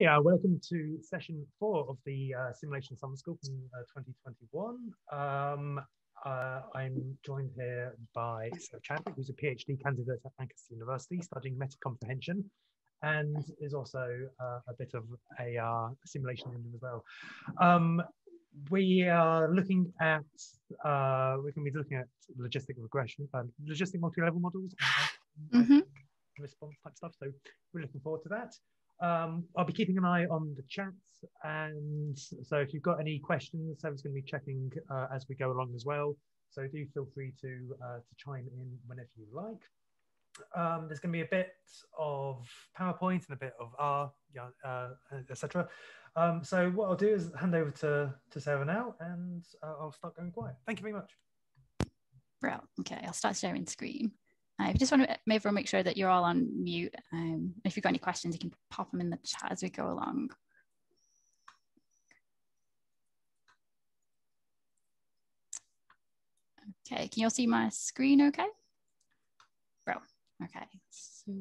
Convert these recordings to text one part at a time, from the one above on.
Yeah, welcome to session four of the uh, Simulation Summer School from uh, 2021. Um, uh, I'm joined here by Sarah Chadwick, who's a PhD candidate at Lancaster University studying meta comprehension and is also uh, a bit of a uh, simulation engine as well. Um, we are looking at, uh, we're going to be looking at logistic regression, and logistic multi-level models and mm -hmm. response type stuff. So we're looking forward to that. Um, I'll be keeping an eye on the chats, and so if you've got any questions, Sarah's going to be checking uh, as we go along as well. So do feel free to uh, to chime in whenever you like. Um, there's going to be a bit of PowerPoint and a bit of R, yeah, uh, etc. Um, so what I'll do is hand over to to Sarah now, and uh, I'll start going quiet. Thank you very much. Right. Okay, I'll start sharing screen. I just want to maybe make sure that you're all on mute. Um, if you've got any questions, you can pop them in the chat as we go along. Okay, can you all see my screen okay? Bro, okay. So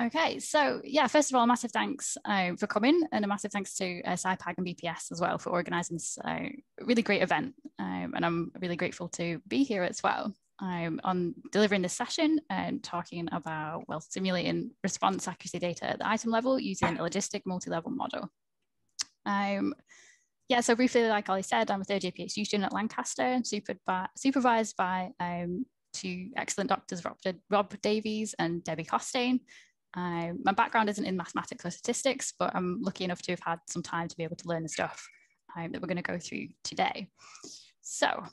Okay, so yeah, first of all, massive thanks uh, for coming and a massive thanks to uh, PsyPAG and BPS as well for organising this uh, really great event. Um, and I'm really grateful to be here as well um, on delivering this session and talking about, well, simulating response accuracy data at the item level using a logistic multi-level model. Um, yeah, so briefly, like Ollie said, I'm a third year PhD student at Lancaster and supervised by um, two excellent doctors, Rob, Rob Davies and Debbie Costain. Um, my background isn't in mathematics or statistics, but I'm lucky enough to have had some time to be able to learn the stuff um, that we're going to go through today. So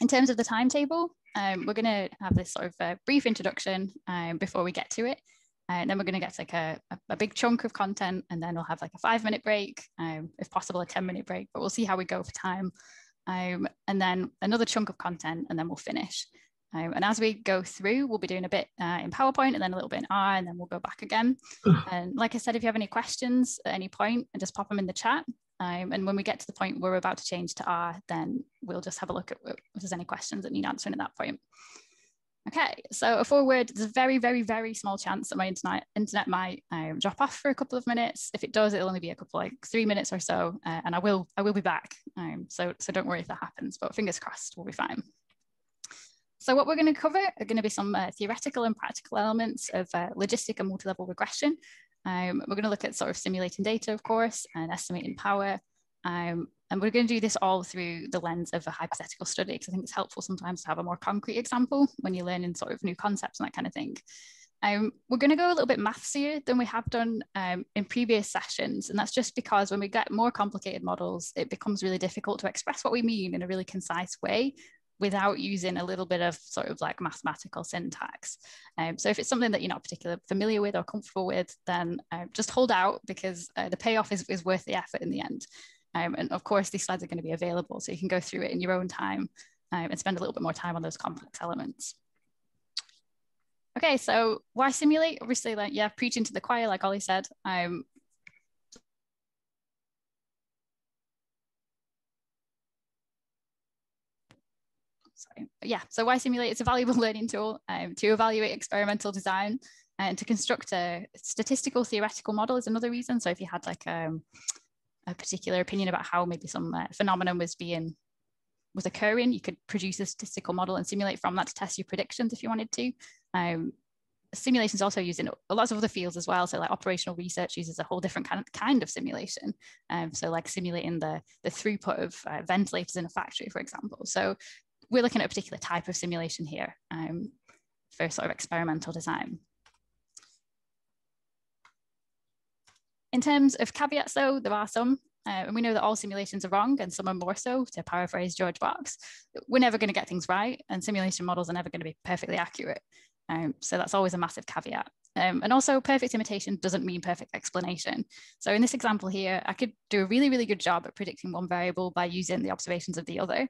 in terms of the timetable, um, we're going to have this sort of a brief introduction um, before we get to it. And then we're going to get like a, a, big chunk of content and then we'll have like a five minute break, um, if possible, a 10 minute break, but we'll see how we go for time. Um, and then another chunk of content and then we'll finish. Um, and as we go through, we'll be doing a bit uh, in PowerPoint and then a little bit in R, and then we'll go back again. and like I said, if you have any questions at any point, and just pop them in the chat. Um, and when we get to the point where we're about to change to R, then we'll just have a look at if there's any questions that need answering at that point. Okay, so a forward, there's a very, very, very small chance that my internet, internet might um, drop off for a couple of minutes. If it does, it'll only be a couple, like three minutes or so, uh, and I will, I will be back. Um, so, so don't worry if that happens, but fingers crossed, we'll be fine. So what we're going to cover are going to be some uh, theoretical and practical elements of uh, logistic and multi-level regression. Um, we're going to look at sort of simulating data, of course, and estimating power. Um, and we're going to do this all through the lens of a hypothetical study, because I think it's helpful sometimes to have a more concrete example when you're learning sort of new concepts and that kind of thing. Um, we're going to go a little bit mathsier than we have done um, in previous sessions. And that's just because when we get more complicated models, it becomes really difficult to express what we mean in a really concise way without using a little bit of sort of like mathematical syntax. Um, so if it's something that you're not particularly familiar with or comfortable with, then uh, just hold out because uh, the payoff is, is worth the effort in the end. Um, and of course, these slides are going to be available so you can go through it in your own time um, and spend a little bit more time on those complex elements. Okay, so why simulate? Obviously, like, yeah, preaching to the choir, like Ollie said, um, sorry. yeah, so why simulate? It's a valuable learning tool um, to evaluate experimental design and to construct a statistical theoretical model is another reason. So if you had like um, a particular opinion about how maybe some uh, phenomenon was being was occurring, you could produce a statistical model and simulate from that to test your predictions if you wanted to. Um, simulation is also used in lots of other fields as well. So like operational research uses a whole different kind of, kind of simulation. Um, so like simulating the, the throughput of uh, ventilators in a factory, for example. So we're looking at a particular type of simulation here um, for sort of experimental design. In terms of caveats though, there are some, uh, and we know that all simulations are wrong and some are more so, to paraphrase George Box. We're never gonna get things right and simulation models are never gonna be perfectly accurate. Um, so that's always a massive caveat. Um, and also perfect imitation doesn't mean perfect explanation. So in this example here, I could do a really, really good job at predicting one variable by using the observations of the other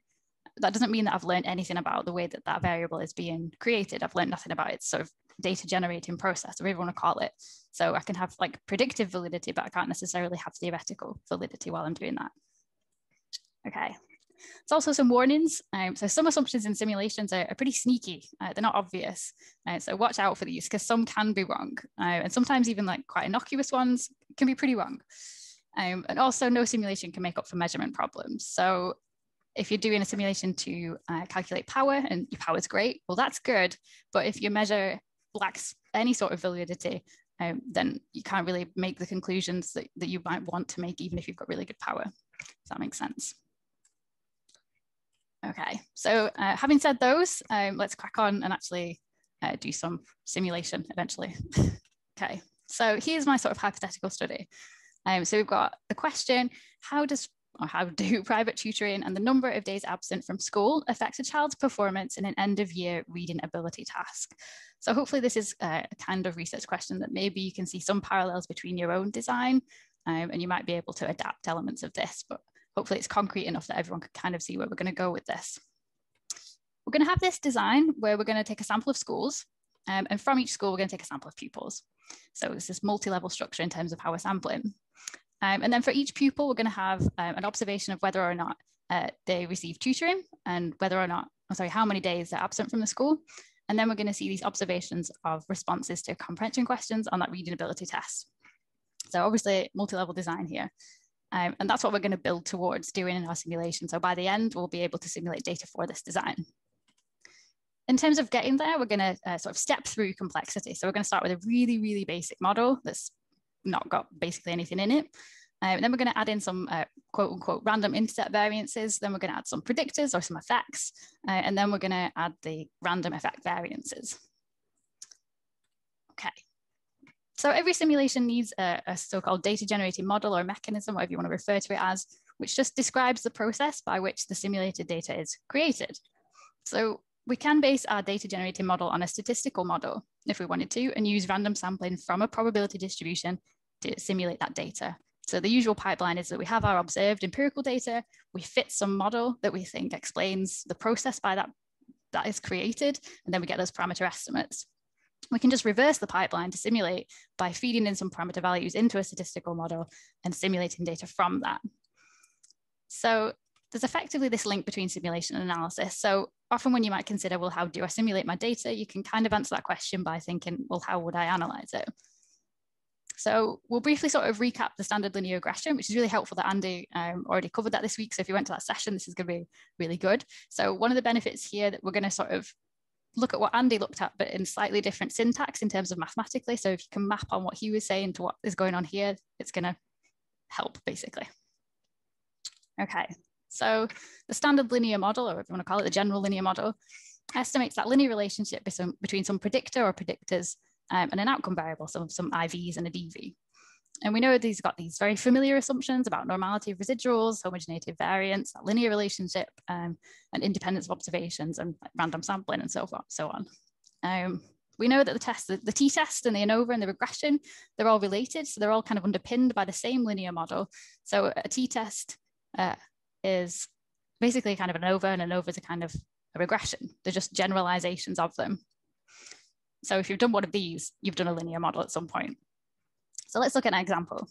that doesn't mean that I've learned anything about the way that that variable is being created. I've learned nothing about its sort of data generating process, or whatever you want to call it. So I can have like predictive validity, but I can't necessarily have theoretical validity while I'm doing that. Okay. There's also some warnings. Um, so some assumptions in simulations are, are pretty sneaky. Uh, they're not obvious. Uh, so watch out for these because some can be wrong. Uh, and sometimes even like quite innocuous ones can be pretty wrong. Um, and also no simulation can make up for measurement problems. So if you're doing a simulation to uh, calculate power and your power is great, well, that's good. But if your measure lacks any sort of validity, um, then you can't really make the conclusions that, that you might want to make, even if you've got really good power. Does that make sense? Okay, so uh, having said those, um, let's crack on and actually uh, do some simulation eventually. okay, so here's my sort of hypothetical study. Um, so we've got the question, how does or how do private tutoring and the number of days absent from school affect a child's performance in an end of year reading ability task? So hopefully this is a kind of research question that maybe you can see some parallels between your own design um, and you might be able to adapt elements of this, but hopefully it's concrete enough that everyone can kind of see where we're gonna go with this. We're gonna have this design where we're gonna take a sample of schools um, and from each school, we're gonna take a sample of pupils. So it's this multi-level structure in terms of how we're sampling. Um, and then for each pupil, we're going to have um, an observation of whether or not uh, they receive tutoring and whether or not, oh, sorry, how many days they're absent from the school. And then we're going to see these observations of responses to comprehension questions on that reading ability test. So obviously multi-level design here. Um, and that's what we're going to build towards doing in our simulation. So by the end, we'll be able to simulate data for this design. In terms of getting there, we're going to uh, sort of step through complexity. So we're going to start with a really, really basic model that's not got basically anything in it. Um, then we're going to add in some uh, quote unquote random intercept variances. Then we're going to add some predictors or some effects. Uh, and then we're going to add the random effect variances. Okay. So every simulation needs a, a so-called data generating model or mechanism, whatever you want to refer to it as, which just describes the process by which the simulated data is created. So we can base our data generating model on a statistical model if we wanted to and use random sampling from a probability distribution to simulate that data. So the usual pipeline is that we have our observed empirical data, we fit some model that we think explains the process by that that is created, and then we get those parameter estimates. We can just reverse the pipeline to simulate by feeding in some parameter values into a statistical model and simulating data from that. So there's effectively this link between simulation and analysis. So often when you might consider, well, how do I simulate my data? You can kind of answer that question by thinking, well, how would I analyze it? So we'll briefly sort of recap the standard linear regression, which is really helpful that Andy um, already covered that this week. So if you went to that session, this is going to be really good. So one of the benefits here that we're going to sort of look at what Andy looked at, but in slightly different syntax in terms of mathematically. So if you can map on what he was saying to what is going on here, it's going to help basically. Okay, so the standard linear model, or if you want to call it the general linear model, estimates that linear relationship between some predictor or predictors um, and an outcome variable, so some IVs and a DV. And we know these got these very familiar assumptions about normality of residuals, homogeneity of variance, that linear relationship, um, and independence of observations and random sampling and so on. So on. Um, we know that the test, the, the t-test and the ANOVA and the regression, they're all related. So they're all kind of underpinned by the same linear model. So a t-test uh, is basically kind of an ANOVA and an ANOVA is a kind of a regression. They're just generalizations of them. So if you've done one of these, you've done a linear model at some point. So let's look at an example.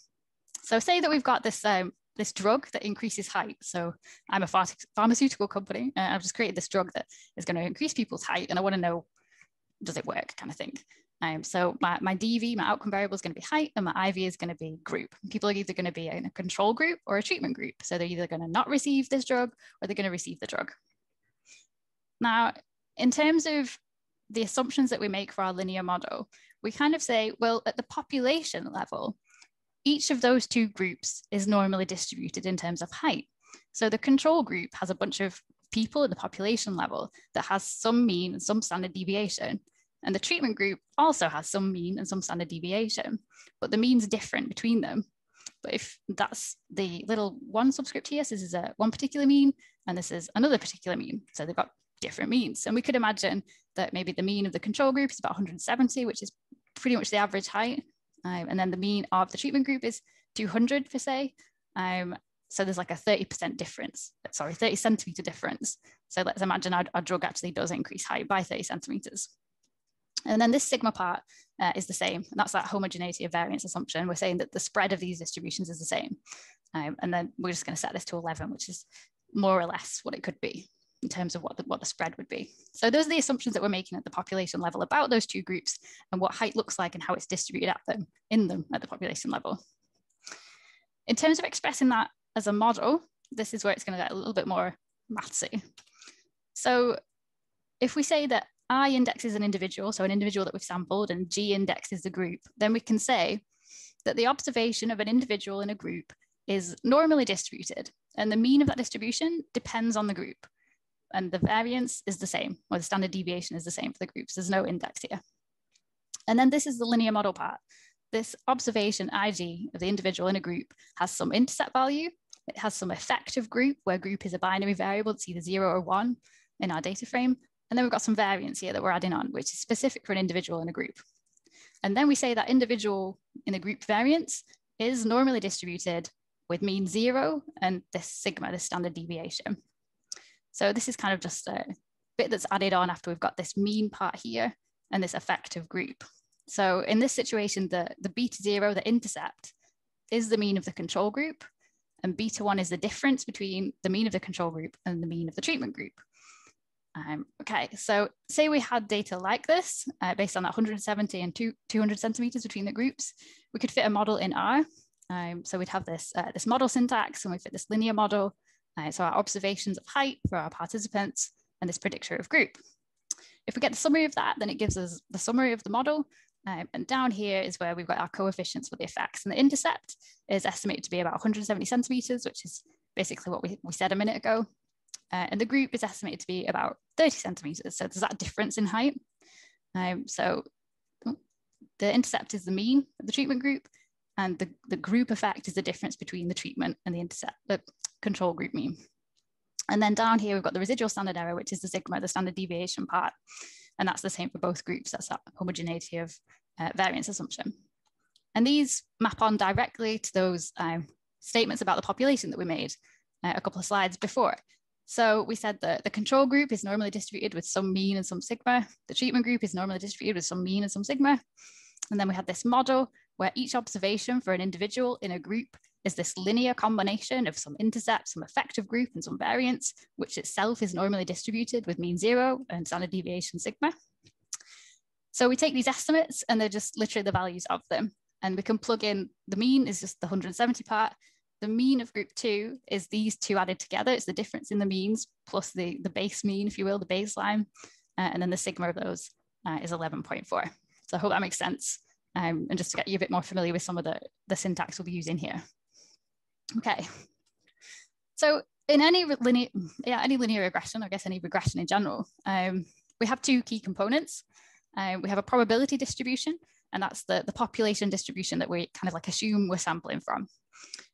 So say that we've got this, um, this drug that increases height. So I'm a ph pharmaceutical company and I've just created this drug that is going to increase people's height and I want to know, does it work kind of thing. Um, so my, my DV, my outcome variable is going to be height and my IV is going to be group. People are either going to be in a control group or a treatment group. So they're either going to not receive this drug or they're going to receive the drug. Now, in terms of the assumptions that we make for our linear model, we kind of say, well, at the population level, each of those two groups is normally distributed in terms of height. So the control group has a bunch of people at the population level that has some mean and some standard deviation. And the treatment group also has some mean and some standard deviation, but the mean's different between them. But if that's the little one subscript here, so this is a one particular mean, and this is another particular mean. So they've got different means. And we could imagine that maybe the mean of the control group is about 170, which is pretty much the average height. Um, and then the mean of the treatment group is 200 per se. Um, so there's like a 30% difference, sorry, 30 centimeter difference. So let's imagine our, our drug actually does increase height by 30 centimeters. And then this sigma part uh, is the same. And that's that homogeneity of variance assumption. We're saying that the spread of these distributions is the same. Um, and then we're just going to set this to 11, which is more or less what it could be in terms of what the, what the spread would be. So those are the assumptions that we're making at the population level about those two groups and what height looks like and how it's distributed at them, in them at the population level. In terms of expressing that as a model, this is where it's gonna get a little bit more mathsy. So if we say that I index is an individual, so an individual that we've sampled, and G index is the group, then we can say that the observation of an individual in a group is normally distributed, and the mean of that distribution depends on the group and the variance is the same, or the standard deviation is the same for the groups. There's no index here. And then this is the linear model part. This observation IG of the individual in a group has some intercept value. It has some effective group where group is a binary variable. It's either zero or one in our data frame. And then we've got some variance here that we're adding on, which is specific for an individual in a group. And then we say that individual in a group variance is normally distributed with mean zero and this sigma, the standard deviation. So this is kind of just a bit that's added on after we've got this mean part here and this effective group. So in this situation, the, the beta zero, the intercept, is the mean of the control group, and beta one is the difference between the mean of the control group and the mean of the treatment group. Um, okay, so say we had data like this, uh, based on that 170 and two, 200 centimeters between the groups, we could fit a model in R. Um, so we'd have this, uh, this model syntax and we fit this linear model uh, so our observations of height for our participants and this predictor of group. If we get the summary of that, then it gives us the summary of the model. Um, and down here is where we've got our coefficients for the effects. And the intercept is estimated to be about 170 centimeters, which is basically what we, we said a minute ago. Uh, and the group is estimated to be about 30 centimeters. So there's that difference in height. Um, so the intercept is the mean of the treatment group, and the, the group effect is the difference between the treatment and the intercept, the control group mean. And then down here, we've got the residual standard error, which is the sigma, the standard deviation part. And that's the same for both groups. That's that homogeneity of uh, variance assumption. And these map on directly to those um, statements about the population that we made uh, a couple of slides before. So we said that the control group is normally distributed with some mean and some sigma. The treatment group is normally distributed with some mean and some sigma. And then we had this model where each observation for an individual in a group is this linear combination of some intercept, some effective group, and some variance, which itself is normally distributed with mean zero and standard deviation sigma. So we take these estimates and they're just literally the values of them. And we can plug in the mean is just the 170 part. The mean of group two is these two added together. It's the difference in the means plus the, the base mean, if you will, the baseline. Uh, and then the sigma of those uh, is 11.4. So I hope that makes sense um, and just to get you a bit more familiar with some of the, the syntax we'll be using here. Okay, so in any linear, yeah, any linear regression, I guess any regression in general, um, we have two key components. Uh, we have a probability distribution, and that's the, the population distribution that we kind of like assume we're sampling from.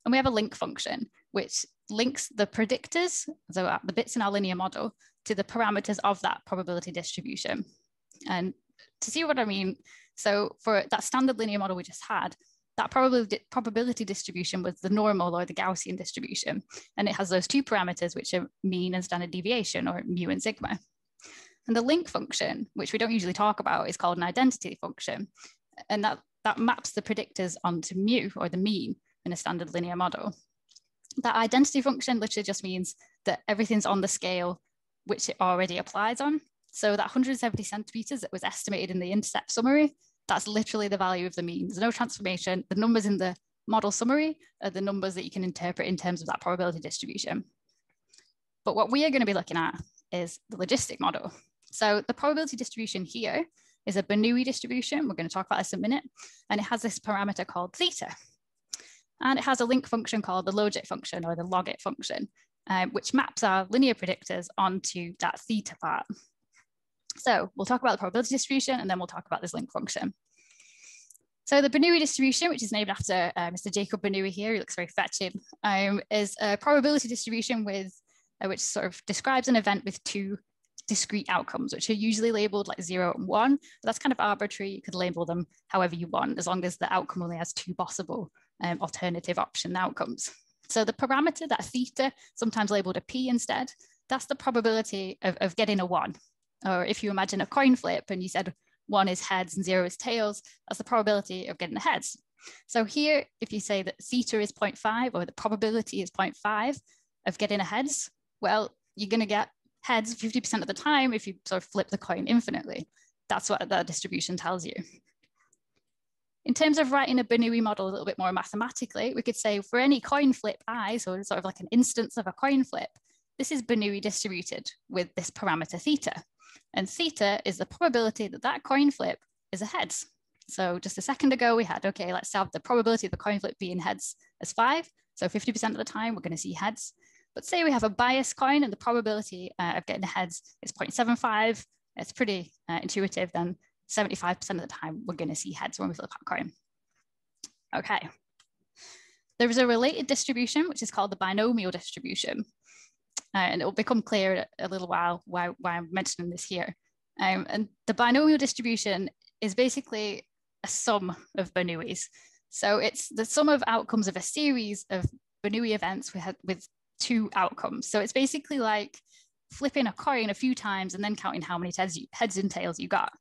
And we have a link function, which links the predictors, so uh, the bits in our linear model, to the parameters of that probability distribution. And to see what I mean, so for that standard linear model we just had, that probability, probability distribution was the normal or the Gaussian distribution. And it has those two parameters, which are mean and standard deviation or mu and sigma. And the link function, which we don't usually talk about, is called an identity function. And that, that maps the predictors onto mu or the mean in a standard linear model. That identity function literally just means that everything's on the scale which it already applies on. So that 170 centimeters that was estimated in the intercept summary, that's literally the value of the mean. There's no transformation. The numbers in the model summary are the numbers that you can interpret in terms of that probability distribution. But what we are going to be looking at is the logistic model. So the probability distribution here is a Bernoulli distribution. We're going to talk about this in a minute. And it has this parameter called theta. And it has a link function called the logit function or the logit function, uh, which maps our linear predictors onto that theta part. So we'll talk about the probability distribution and then we'll talk about this link function. So the Bernoulli distribution, which is named after uh, Mr. Jacob Bernoulli here, he looks very fetching, um, is a probability distribution with uh, which sort of describes an event with two discrete outcomes, which are usually labeled like zero and one. But that's kind of arbitrary. You could label them however you want, as long as the outcome only has two possible um, alternative option outcomes. So the parameter, that theta, sometimes labeled a p instead, that's the probability of, of getting a one. Or if you imagine a coin flip and you said one is heads and zero is tails, that's the probability of getting the heads. So here, if you say that theta is 0.5 or the probability is 0.5 of getting a heads, Well, you're going to get heads 50% of the time if you sort of flip the coin infinitely. That's what that distribution tells you. In terms of writing a Bernoulli model a little bit more mathematically, we could say for any coin flip i, so sort of like an instance of a coin flip, this is Bernoulli distributed with this parameter theta. And theta is the probability that that coin flip is a heads. So just a second ago, we had, okay, let's have the probability of the coin flip being heads as five. So 50% of the time, we're going to see heads. But say we have a bias coin and the probability uh, of getting heads is 0.75. It's pretty uh, intuitive. Then 75% of the time, we're going to see heads when we flip that coin. Okay. There is a related distribution, which is called the binomial distribution. Uh, and it will become clear in a little while why, why I'm mentioning this here. Um, and the binomial distribution is basically a sum of Bernoullis. So it's the sum of outcomes of a series of Bernoulli events with, with two outcomes. So it's basically like flipping a coin a few times and then counting how many heads, you, heads and tails you got.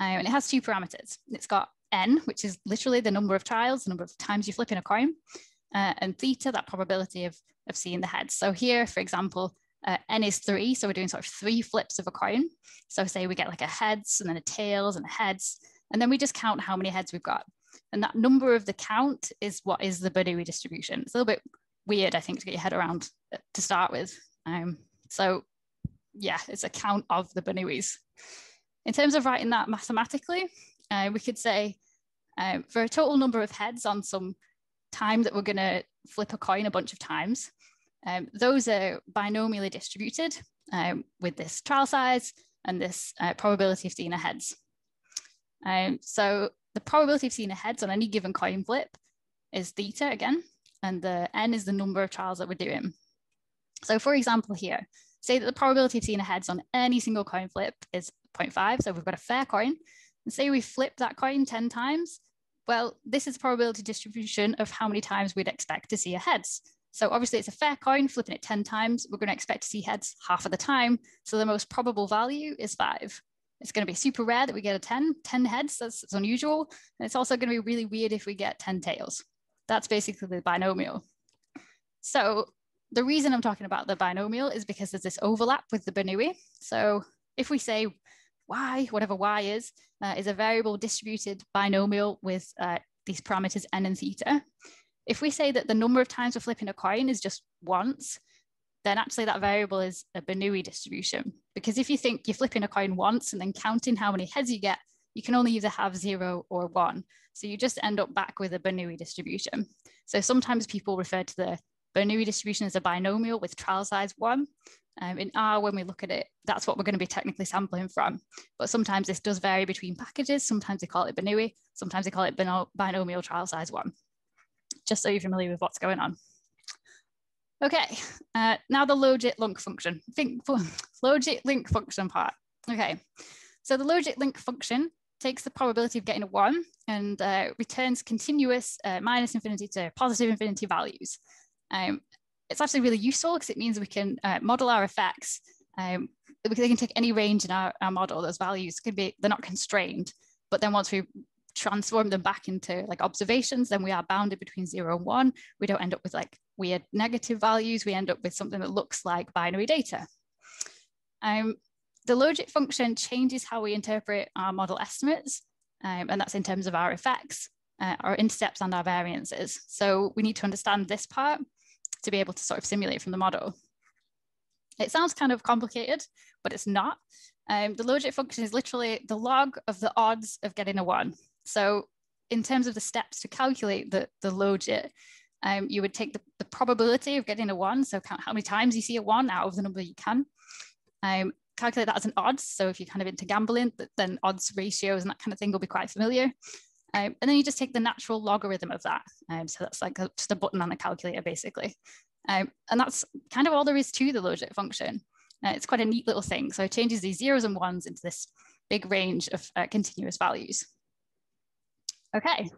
Um, and it has two parameters. It's got n, which is literally the number of trials, the number of times you flip in a coin, uh, and theta, that probability of, of seeing the heads. So here, for example, uh, n is three, so we're doing sort of three flips of a coin. So say we get like a heads and then a tails and a heads, and then we just count how many heads we've got. And that number of the count is what is the Bernoulli distribution. It's a little bit weird, I think, to get your head around uh, to start with. Um, so yeah, it's a count of the Bernoullis. In terms of writing that mathematically, uh, we could say um, for a total number of heads on some time that we're going to flip a coin a bunch of times, um, those are binomially distributed um, with this trial size and this uh, probability of seeing a heads. Um, so the probability of seeing a heads on any given coin flip is theta again, and the n is the number of trials that we're doing. So for example here, say that the probability of seeing a heads on any single coin flip is 0.5, so we've got a fair coin, and say we flip that coin 10 times, well, this is the probability distribution of how many times we'd expect to see a heads. So obviously it's a fair coin, flipping it 10 times, we're going to expect to see heads half of the time. So the most probable value is five. It's going to be super rare that we get a 10, 10 heads, that's, that's unusual. And it's also going to be really weird if we get 10 tails. That's basically the binomial. So the reason I'm talking about the binomial is because there's this overlap with the Bernoulli. So if we say y, whatever y is, uh, is a variable distributed binomial with uh, these parameters n and theta. If we say that the number of times we're flipping a coin is just once, then actually that variable is a Bernoulli distribution. Because if you think you're flipping a coin once and then counting how many heads you get, you can only either have zero or one. So you just end up back with a Bernoulli distribution. So sometimes people refer to the Bernoulli distribution as a binomial with trial size one. Um, in R, when we look at it, that's what we're going to be technically sampling from. But sometimes this does vary between packages. Sometimes they call it Bernoulli, sometimes they call it binomial trial size one, just so you're familiar with what's going on. Okay, uh, now the logit link function, think for logit link function part. Okay, so the logit link function takes the probability of getting a one and uh, returns continuous uh, minus infinity to positive infinity values. Um, it's actually really useful because it means we can uh, model our effects. Um, they can take any range in our, our model. Those values could be, they're not constrained, but then once we transform them back into like observations, then we are bounded between zero and one. We don't end up with like weird negative values. We end up with something that looks like binary data. Um, the logit function changes how we interpret our model estimates, um, and that's in terms of our effects, uh, our intercepts and our variances. So we need to understand this part to be able to sort of simulate from the model. It sounds kind of complicated, but it's not. Um, the logit function is literally the log of the odds of getting a one. So in terms of the steps to calculate the, the logit, um, you would take the, the, probability of getting a one, so count how many times you see a one out of the number you can. Um, calculate that as an odds. So if you're kind of into gambling, then odds ratios and that kind of thing will be quite familiar. Um, and then you just take the natural logarithm of that. Um, so that's like a, just a button on the calculator, basically. Um, and that's kind of all there is to the logit function. Uh, it's quite a neat little thing. So it changes these zeros and ones into this big range of uh, continuous values. Okay,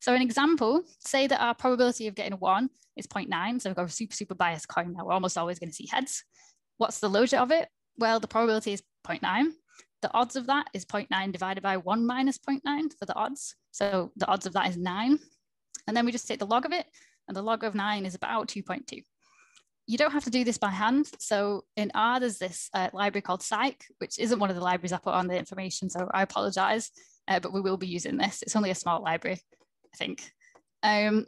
so an example, say that our probability of getting a one is 0.9. So we've got a super, super biased coin now. We're almost always going to see heads. What's the logit of it? Well, the probability is 0.9. The odds of that is 0.9 divided by 1 minus 0.9 for the odds. So the odds of that is 9. And then we just take the log of it, and the log of 9 is about 2.2. you don't have to do this by hand. So in R, there's this uh, library called Psych, which isn't one of the libraries I put on the information, so I apologize, uh, but we will be using this. It's only a small library, I think, um,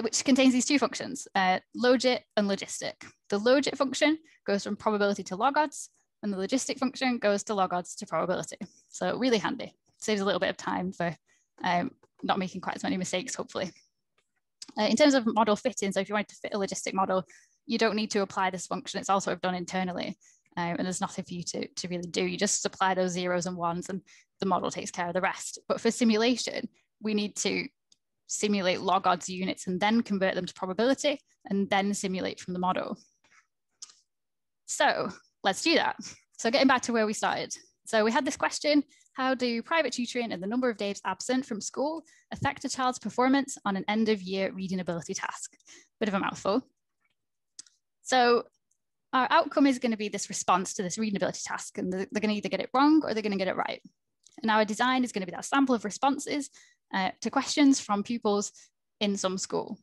which contains these two functions, uh, logit and logistic. The logit function goes from probability to log odds, and the logistic function goes to log odds to probability. So really handy, saves a little bit of time for um, not making quite as many mistakes, hopefully. Uh, in terms of model fitting, so if you wanted to fit a logistic model, you don't need to apply this function. It's all sort of done internally. Um, and there's nothing for you to, to really do. You just apply those zeros and ones and the model takes care of the rest. But for simulation, we need to simulate log odds units and then convert them to probability and then simulate from the model. So let's do that. So getting back to where we started. So we had this question, how do private tutoring and the number of days absent from school affect a child's performance on an end of year reading ability task? Bit of a mouthful. So our outcome is going to be this response to this readability task, and they're, going to either get it wrong or they're going to get it right. And our design is going to be that sample of responses uh, to questions from pupils in some school.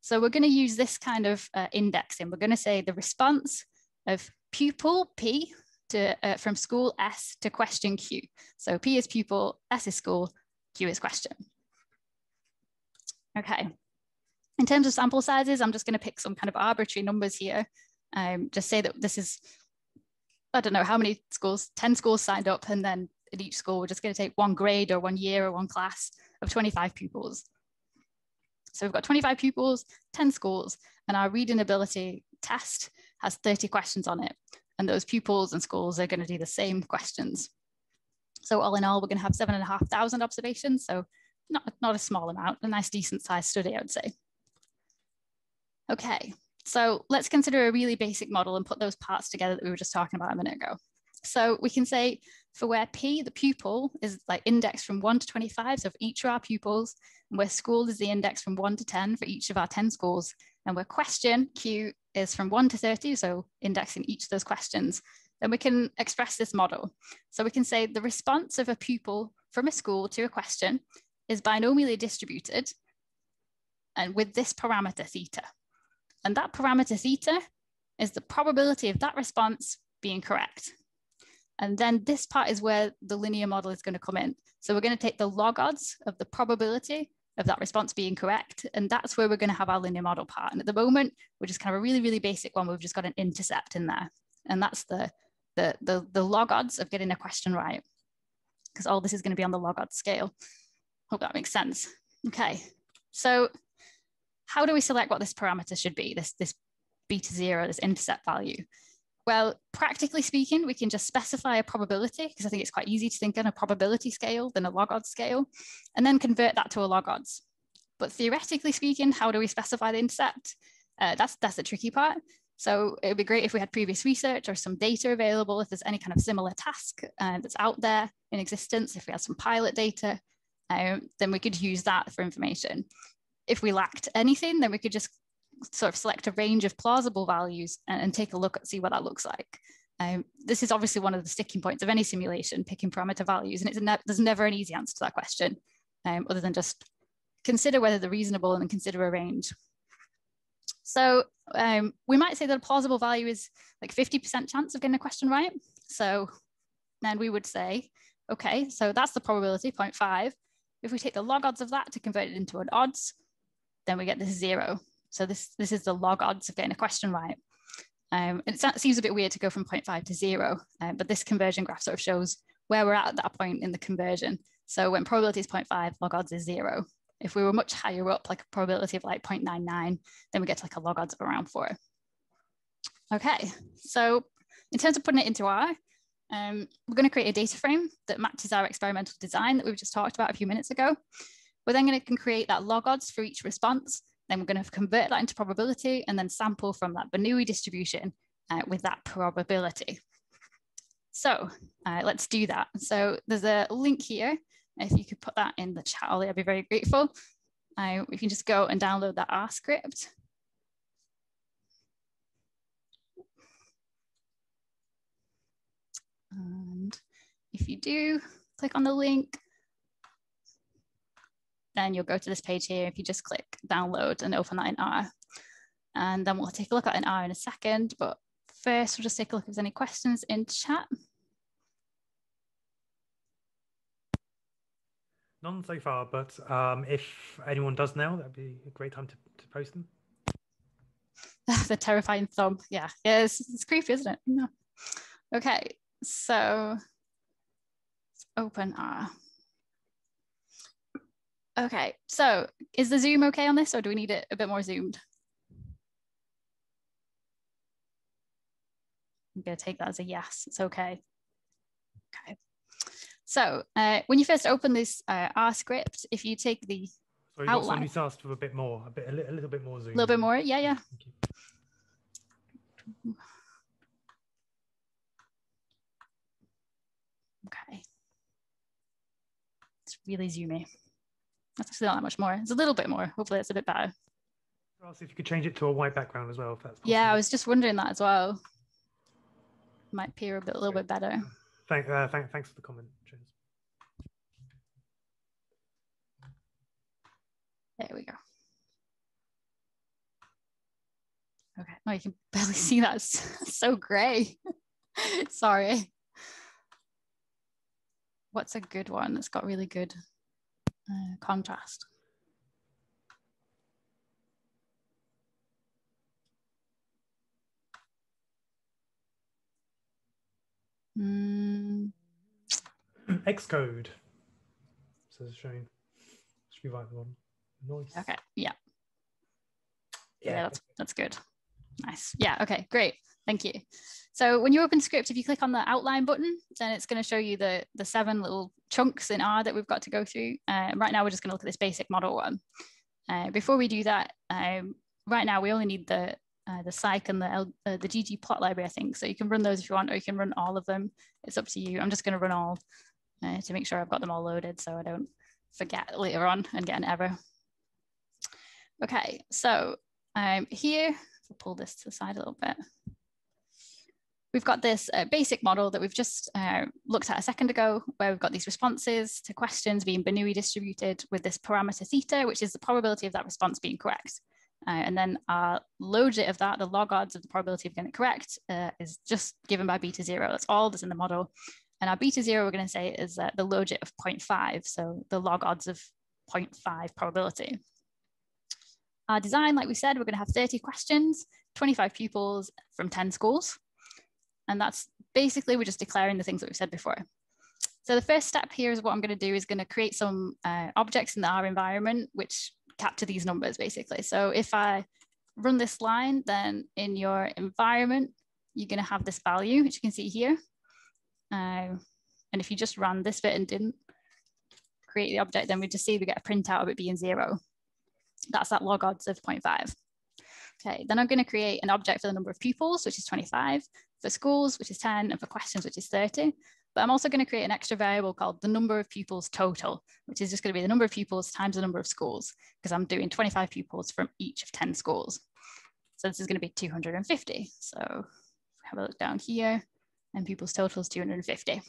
So we're going to use this kind of uh, indexing. We're going to say the response of pupil P to, uh, from school S to question Q. So P is pupil, S is school, Q is question. Okay, in terms of sample sizes, I'm just going to pick some kind of arbitrary numbers here. Um, just say that this is, I don't know how many schools, 10 schools signed up, and then at each school, we're just going to take one grade or one year or one class of 25 pupils. So we've got 25 pupils, 10 schools, and our reading ability test has 30 questions on it. And those pupils and schools are going to do the same questions. So all in all, we're going to have seven and a half thousand observations. So not, not a small amount, a nice decent sized study, I would say. Okay, so let's consider a really basic model and put those parts together that we were just talking about a minute ago. So we can say for where P, the pupil, is like indexed from 1 to 25, so for each of our pupils, and where school is the index from 1 to 10 for each of our 10 schools, and where question, Q, is from 1 to 30, so indexing each of those questions, then we can express this model. So we can say the response of a pupil from a school to a question is binomially distributed, and with this parameter theta. And that parameter theta is the probability of that response being correct. And then this part is where the linear model is going to come in. So we're going to take the log odds of the probability of that response being correct. And that's where we're going to have our linear model part. And at the moment, we're just kind of a really, really basic one. We've just got an intercept in there. And that's the, the, the, the log odds of getting a question right. Because all this is going to be on the log odds scale. Hope that makes sense. Okay, so how do we select what this parameter should be, this, this beta zero, this intercept value? Well, practically speaking, we can just specify a probability because I think it's quite easy to think on a probability scale than a log odds scale, and then convert that to a log odds. But theoretically speaking, how do we specify the intercept? Uh, that's, that's the tricky part. So it would be great if we had previous research or some data available, if there's any kind of similar task uh, that's out there in existence, if we had some pilot data, um, then we could use that for information if we lacked anything, then we could just sort of select a range of plausible values and, and take a look at see what that looks like. Um, this is obviously one of the sticking points of any simulation, picking parameter values, and it's ne there's never an easy answer to that question, um, other than just consider whether they're reasonable and then consider a range. So um, we might say that a plausible value is like 50% chance of getting a question right. So then we would say, okay, so that's the probability, 0.5. If we take the log odds of that to convert it into an odds, then we get this zero. So this, this is the log odds of getting a question right. Um, it seems a bit weird to go from 0.5 to zero, uh, but this conversion graph sort of shows where we're at at that point in the conversion. So when probability is 0.5, log odds is zero. If we were much higher up, like a probability of like 0.99, then we get to like a log odds of around four. Okay, so in terms of putting it into R, um, we're going to create a data frame that matches our experimental design that we've just talked about a few minutes ago. We're then going to create that log odds for each response. Then we're going to convert that into probability and then sample from that Bernoulli distribution uh, with that probability. So uh, let's do that. So there's a link here. If you could put that in the chat, Ollie, I'd be very grateful. Uh, we can just go and download that R script. And if you do, click on the link, then you'll go to this page here. If you just click download and open that in R. and then we'll take a look at an R in a second. But first, we'll just take a look if there's any questions in chat. None so far, but um, if anyone does now, that'd be a great time to, to post them. the terrifying thumb. Yeah, yeah, it's, it's creepy, isn't it? No. Okay, so open R. Okay, so is the zoom okay on this or do we need it a bit more zoomed? I'm gonna take that as a yes, it's okay. Okay, so uh, when you first open this uh, R script, if you take the Sorry, outline. Somebody's asked for a bit more, a bit, a, li a little bit more zoom. A little bit more, yeah, yeah. Okay. It's really zoomy. That's actually not that much more. It's a little bit more. Hopefully it's a bit better. I'll see if you could change it to a white background as well, if that's possible. Yeah, I was just wondering that as well. Might appear a bit, a little bit better. Thank, uh, thank, thanks for the comment, James. There we go. Okay, no, you can barely see that. It's so gray. Sorry. What's a good one that's got really good uh, contrast? Mm, Xcode. Says Shane. Should be right one. Nice. okay, yeah, yeah, Yeah. that's that's good. Nice. Yeah, okay, great. Thank you. So when you open script, if you click on the outline button, then it's going to show you the, the seven little chunks in R that we've got to go through. Um, right now, we're just going to look at this basic model one. Uh, before we do that, um, right now, we only need the uh, the psych and the, L, uh, the ggplot library, I think. So you can run those if you want, or you can run all of them. It's up to you. I'm just going to run all uh, to make sure I've got them all loaded so I don't forget later on and get an error. Okay, so um, here, I'll pull this to the side a little bit. We've got this uh, basic model that we've just uh, looked at a second ago, where we've got these responses to questions being Bernoulli distributed with this parameter theta, which is the probability of that response being correct. Uh, and then our logit of that, the log odds of the probability of getting it correct, uh, is just given by beta zero. That's all that's in the model. And our beta zero, we're going to say, is uh, the logit of 0.5, so the log odds of 0.5 probability. Our design, like we said, we're going to have 30 questions, 25 pupils from 10 schools. And that's basically, we're just declaring the things that we've said before. So the first step here is what I'm going to do is going to create some uh, objects in the R environment, which capture these numbers basically. So if I run this line, then in your environment, you're going to have this value, which you can see here. Uh, and if you just ran this bit and didn't create the object, then we just see we get a printout of it being zero. That's that log odds of 0.5. Okay, then I'm going to create an object for the number of pupils, which is 25, for schools, which is 10, and for questions, which is 30. But I'm also going to create an extra variable called the number of pupils total, which is just going to be the number of pupils times the number of schools, because I'm doing 25 pupils from each of 10 schools. So this is going to be 250. So have a look down here, and pupils total is 250.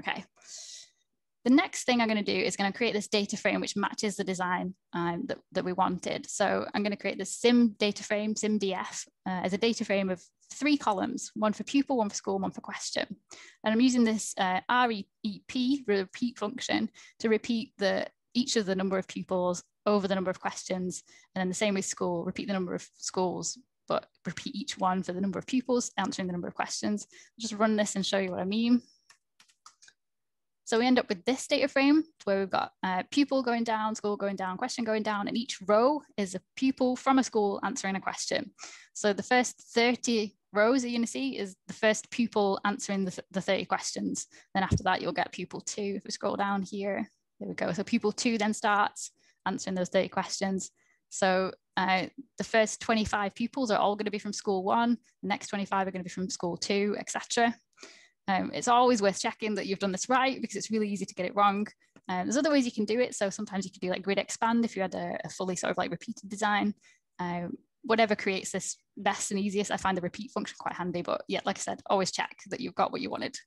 Okay. The next thing I'm going to do is going to create this data frame which matches the design um, that, that we wanted. So I'm going to create this sim data frame, simdf, uh, as a data frame of three columns, one for pupil, one for school, one for question. And I'm using this uh, REP, repeat function, to repeat the each of the number of pupils over the number of questions. And then the same with school, repeat the number of schools, but repeat each one for the number of pupils, answering the number of questions. I'll just run this and show you what I mean. So we end up with this data frame where we've got uh, pupil going down, school going down, question going down, and each row is a pupil from a school answering a question. So the first 30 rows gonna see is the first pupil answering the, the 30 questions. Then after that, you'll get pupil two. If we scroll down here, there we go. So pupil two then starts answering those 30 questions. So uh, the first 25 pupils are all gonna be from school one, the next 25 are gonna be from school two, etc. Um, it's always worth checking that you've done this right because it's really easy to get it wrong. Um, there's other ways you can do it. So sometimes you could do like grid expand if you had a, a fully sort of like repeated design. Um, whatever creates this best and easiest, I find the repeat function quite handy. But yeah, like I said, always check that you've got what you wanted.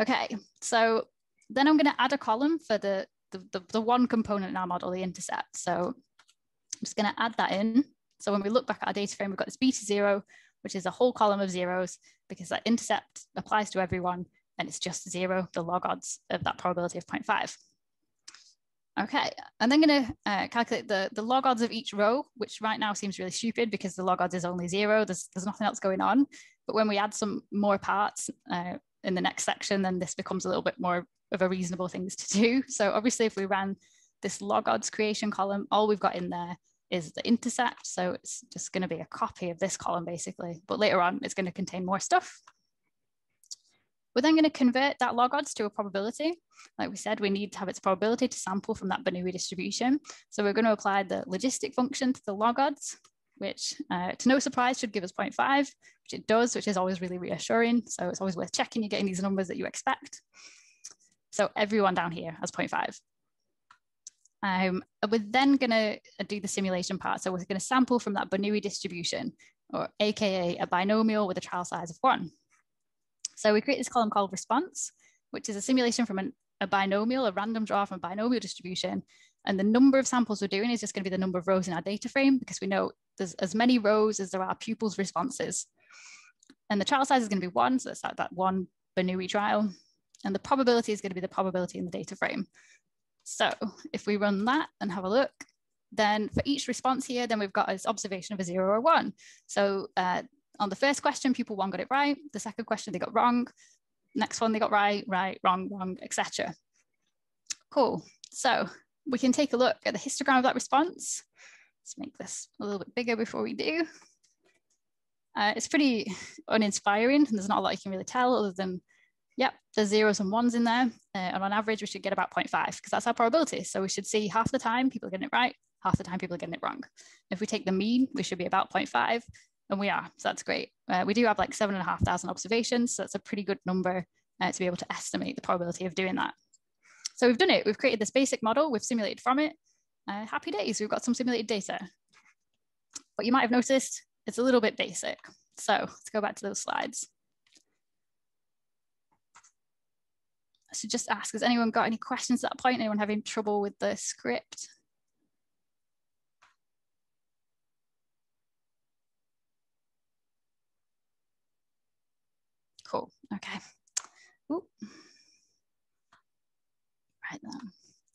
Okay, so then I'm going to add a column for the, the, the, the, one component in our model, the intercept. So I'm just going to add that in. So when we look back at our data frame, we've got this beta zero, which is a whole column of zeros because that intercept applies to everyone and it's just zero, the log odds of that probability of 0.5. Okay, and then going to uh, calculate the, the log odds of each row, which right now seems really stupid because the log odds is only zero. There's, there's nothing else going on. But when we add some more parts uh, in the next section, then this becomes a little bit more of a reasonable things to do. So obviously if we ran this log odds creation column, all we've got in there is the intercept. So it's just going to be a copy of this column basically, but later on it's going to contain more stuff. We're then going to convert that log odds to a probability. Like we said, we need to have its probability to sample from that Bernoulli distribution. So we're going to apply the logistic function to the log odds, which uh, to no surprise should give us 0.5, which it does, which is always really reassuring. So it's always worth checking you're getting these numbers that you expect. So everyone down here has 0.5. Um, we're then going to uh, do the simulation part. So we're going to sample from that Bernoulli distribution, or AKA a binomial with a trial size of one. So we create this column called response, which is a simulation from an, a binomial, a random draw from a binomial distribution. And the number of samples we're doing is just going to be the number of rows in our data frame because we know there's as many rows as there are pupils' responses. And the trial size is going to be one, so it's that, that one Bernoulli trial. And the probability is going to be the probability in the data frame. So if we run that and have a look, then for each response here, then we've got an observation of a zero or one. So uh, on the first question, pupil one got it right. The second question, they got wrong. Next one, they got right, right, wrong, wrong, etc. Cool. So we can take a look at the histogram of that response. Let's make this a little bit bigger before we do. Uh, it's pretty uninspiring and there's not a lot you can really tell other than Yep, there's zeros and ones in there. Uh, and on average, we should get about 0.5 because that's our probability. So we should see half the time people are getting it right, half the time people are getting it wrong. If we take the mean, we should be about 0.5 and we are, so that's great. Uh, we do have like seven and a half thousand observations. So that's a pretty good number uh, to be able to estimate the probability of doing that. So we've done it. We've created this basic model. We've simulated from it. Uh, happy days. We've got some simulated data. But you might have noticed it's a little bit basic. So let's go back to those slides. So just ask, has anyone got any questions at that point? Anyone having trouble with the script? Cool, okay. Ooh. Right then.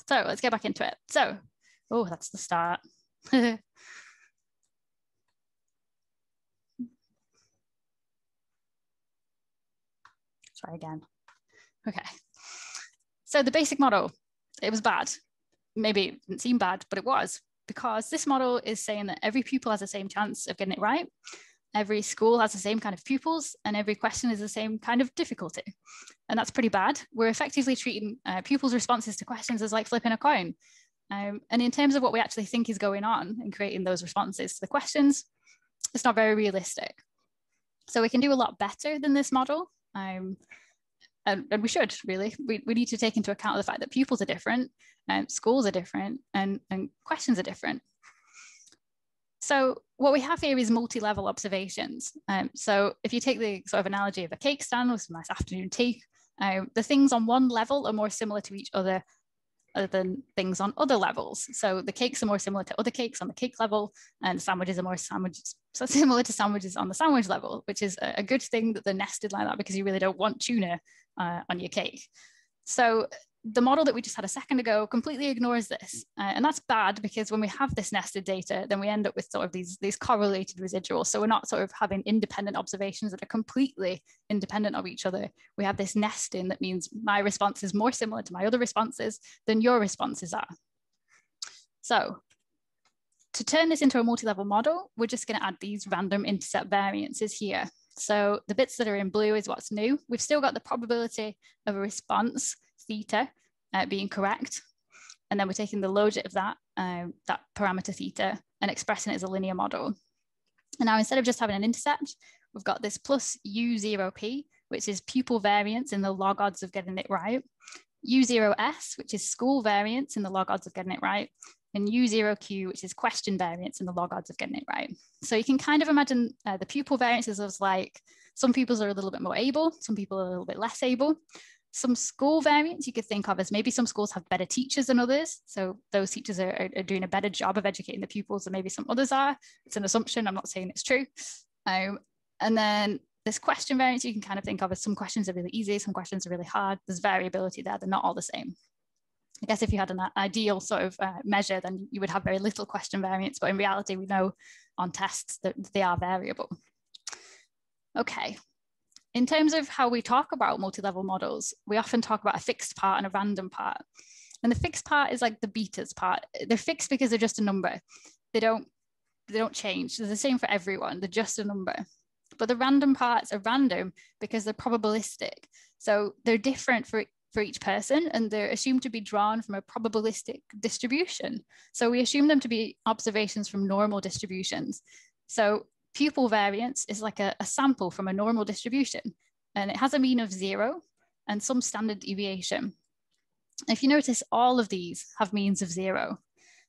So let's get back into it. So, oh, that's the start. Try again. Okay. So the basic model, it was bad. Maybe it didn't seem bad, but it was because this model is saying that every pupil has the same chance of getting it right. Every school has the same kind of pupils and every question is the same kind of difficulty. And that's pretty bad. We're effectively treating uh, pupils' responses to questions as like flipping a coin. Um, and in terms of what we actually think is going on in creating those responses to the questions, it's not very realistic. So we can do a lot better than this model. Um, and, and we should really we, we need to take into account the fact that pupils are different and schools are different and, and questions are different so what we have here is multi-level observations um, so if you take the sort of analogy of a cake stand with some nice afternoon tea um, the things on one level are more similar to each other than things on other levels. So the cakes are more similar to other cakes on the cake level, and sandwiches are more sandwiches so similar to sandwiches on the sandwich level, which is a, good thing that they're nested like that because you really don't want tuna uh, on your cake. So the model that we just had a second ago completely ignores this. Uh, and that's bad because when we have this nested data, then we end up with sort of these, these correlated residuals. So we're not sort of having independent observations that are completely independent of each other. We have this nesting that means my response is more similar to my other responses than your responses are. So to turn this into a multi-level model, we're just gonna add these random intercept variances here. So the bits that are in blue is what's new. We've still got the probability of a response, theta, uh, being correct. And then we're taking the logit of that, um, that parameter theta, and expressing it as a linear model. And now instead of just having an intercept, we've got this plus U0P, which is pupil variance in the log odds of getting it right, U0S, which is school variance in the log odds of getting it right, and U0Q, which is question variance in the log odds of getting it right. So you can kind of imagine uh, the pupil variances as like some pupils are a little bit more able, some people are a little bit less able. Some school variants you could think of as maybe some schools have better teachers than others. So those teachers are, are doing a better job of educating the pupils than maybe some others are. It's an assumption. I'm not saying it's true. Um, and then this question variants you can kind of think of as some questions are really easy, some questions are really hard. There's variability there. They're not all the same. I guess if you had an ideal sort of uh, measure, then you would have very little question variance, but in reality, we know on tests that they are variable. Okay, in terms of how we talk about multi-level models, we often talk about a fixed part and a random part. And the fixed part is like the betas part. They're fixed because they're just a number. They don't, they don't change. They're the same for everyone. They're just a number. But the random parts are random because they're probabilistic. So they're different for for each person and they're assumed to be drawn from a probabilistic distribution. So we assume them to be observations from normal distributions. So pupil variance is like a, a sample from a normal distribution and it has a mean of zero and some standard deviation. If you notice, all of these have means of zero.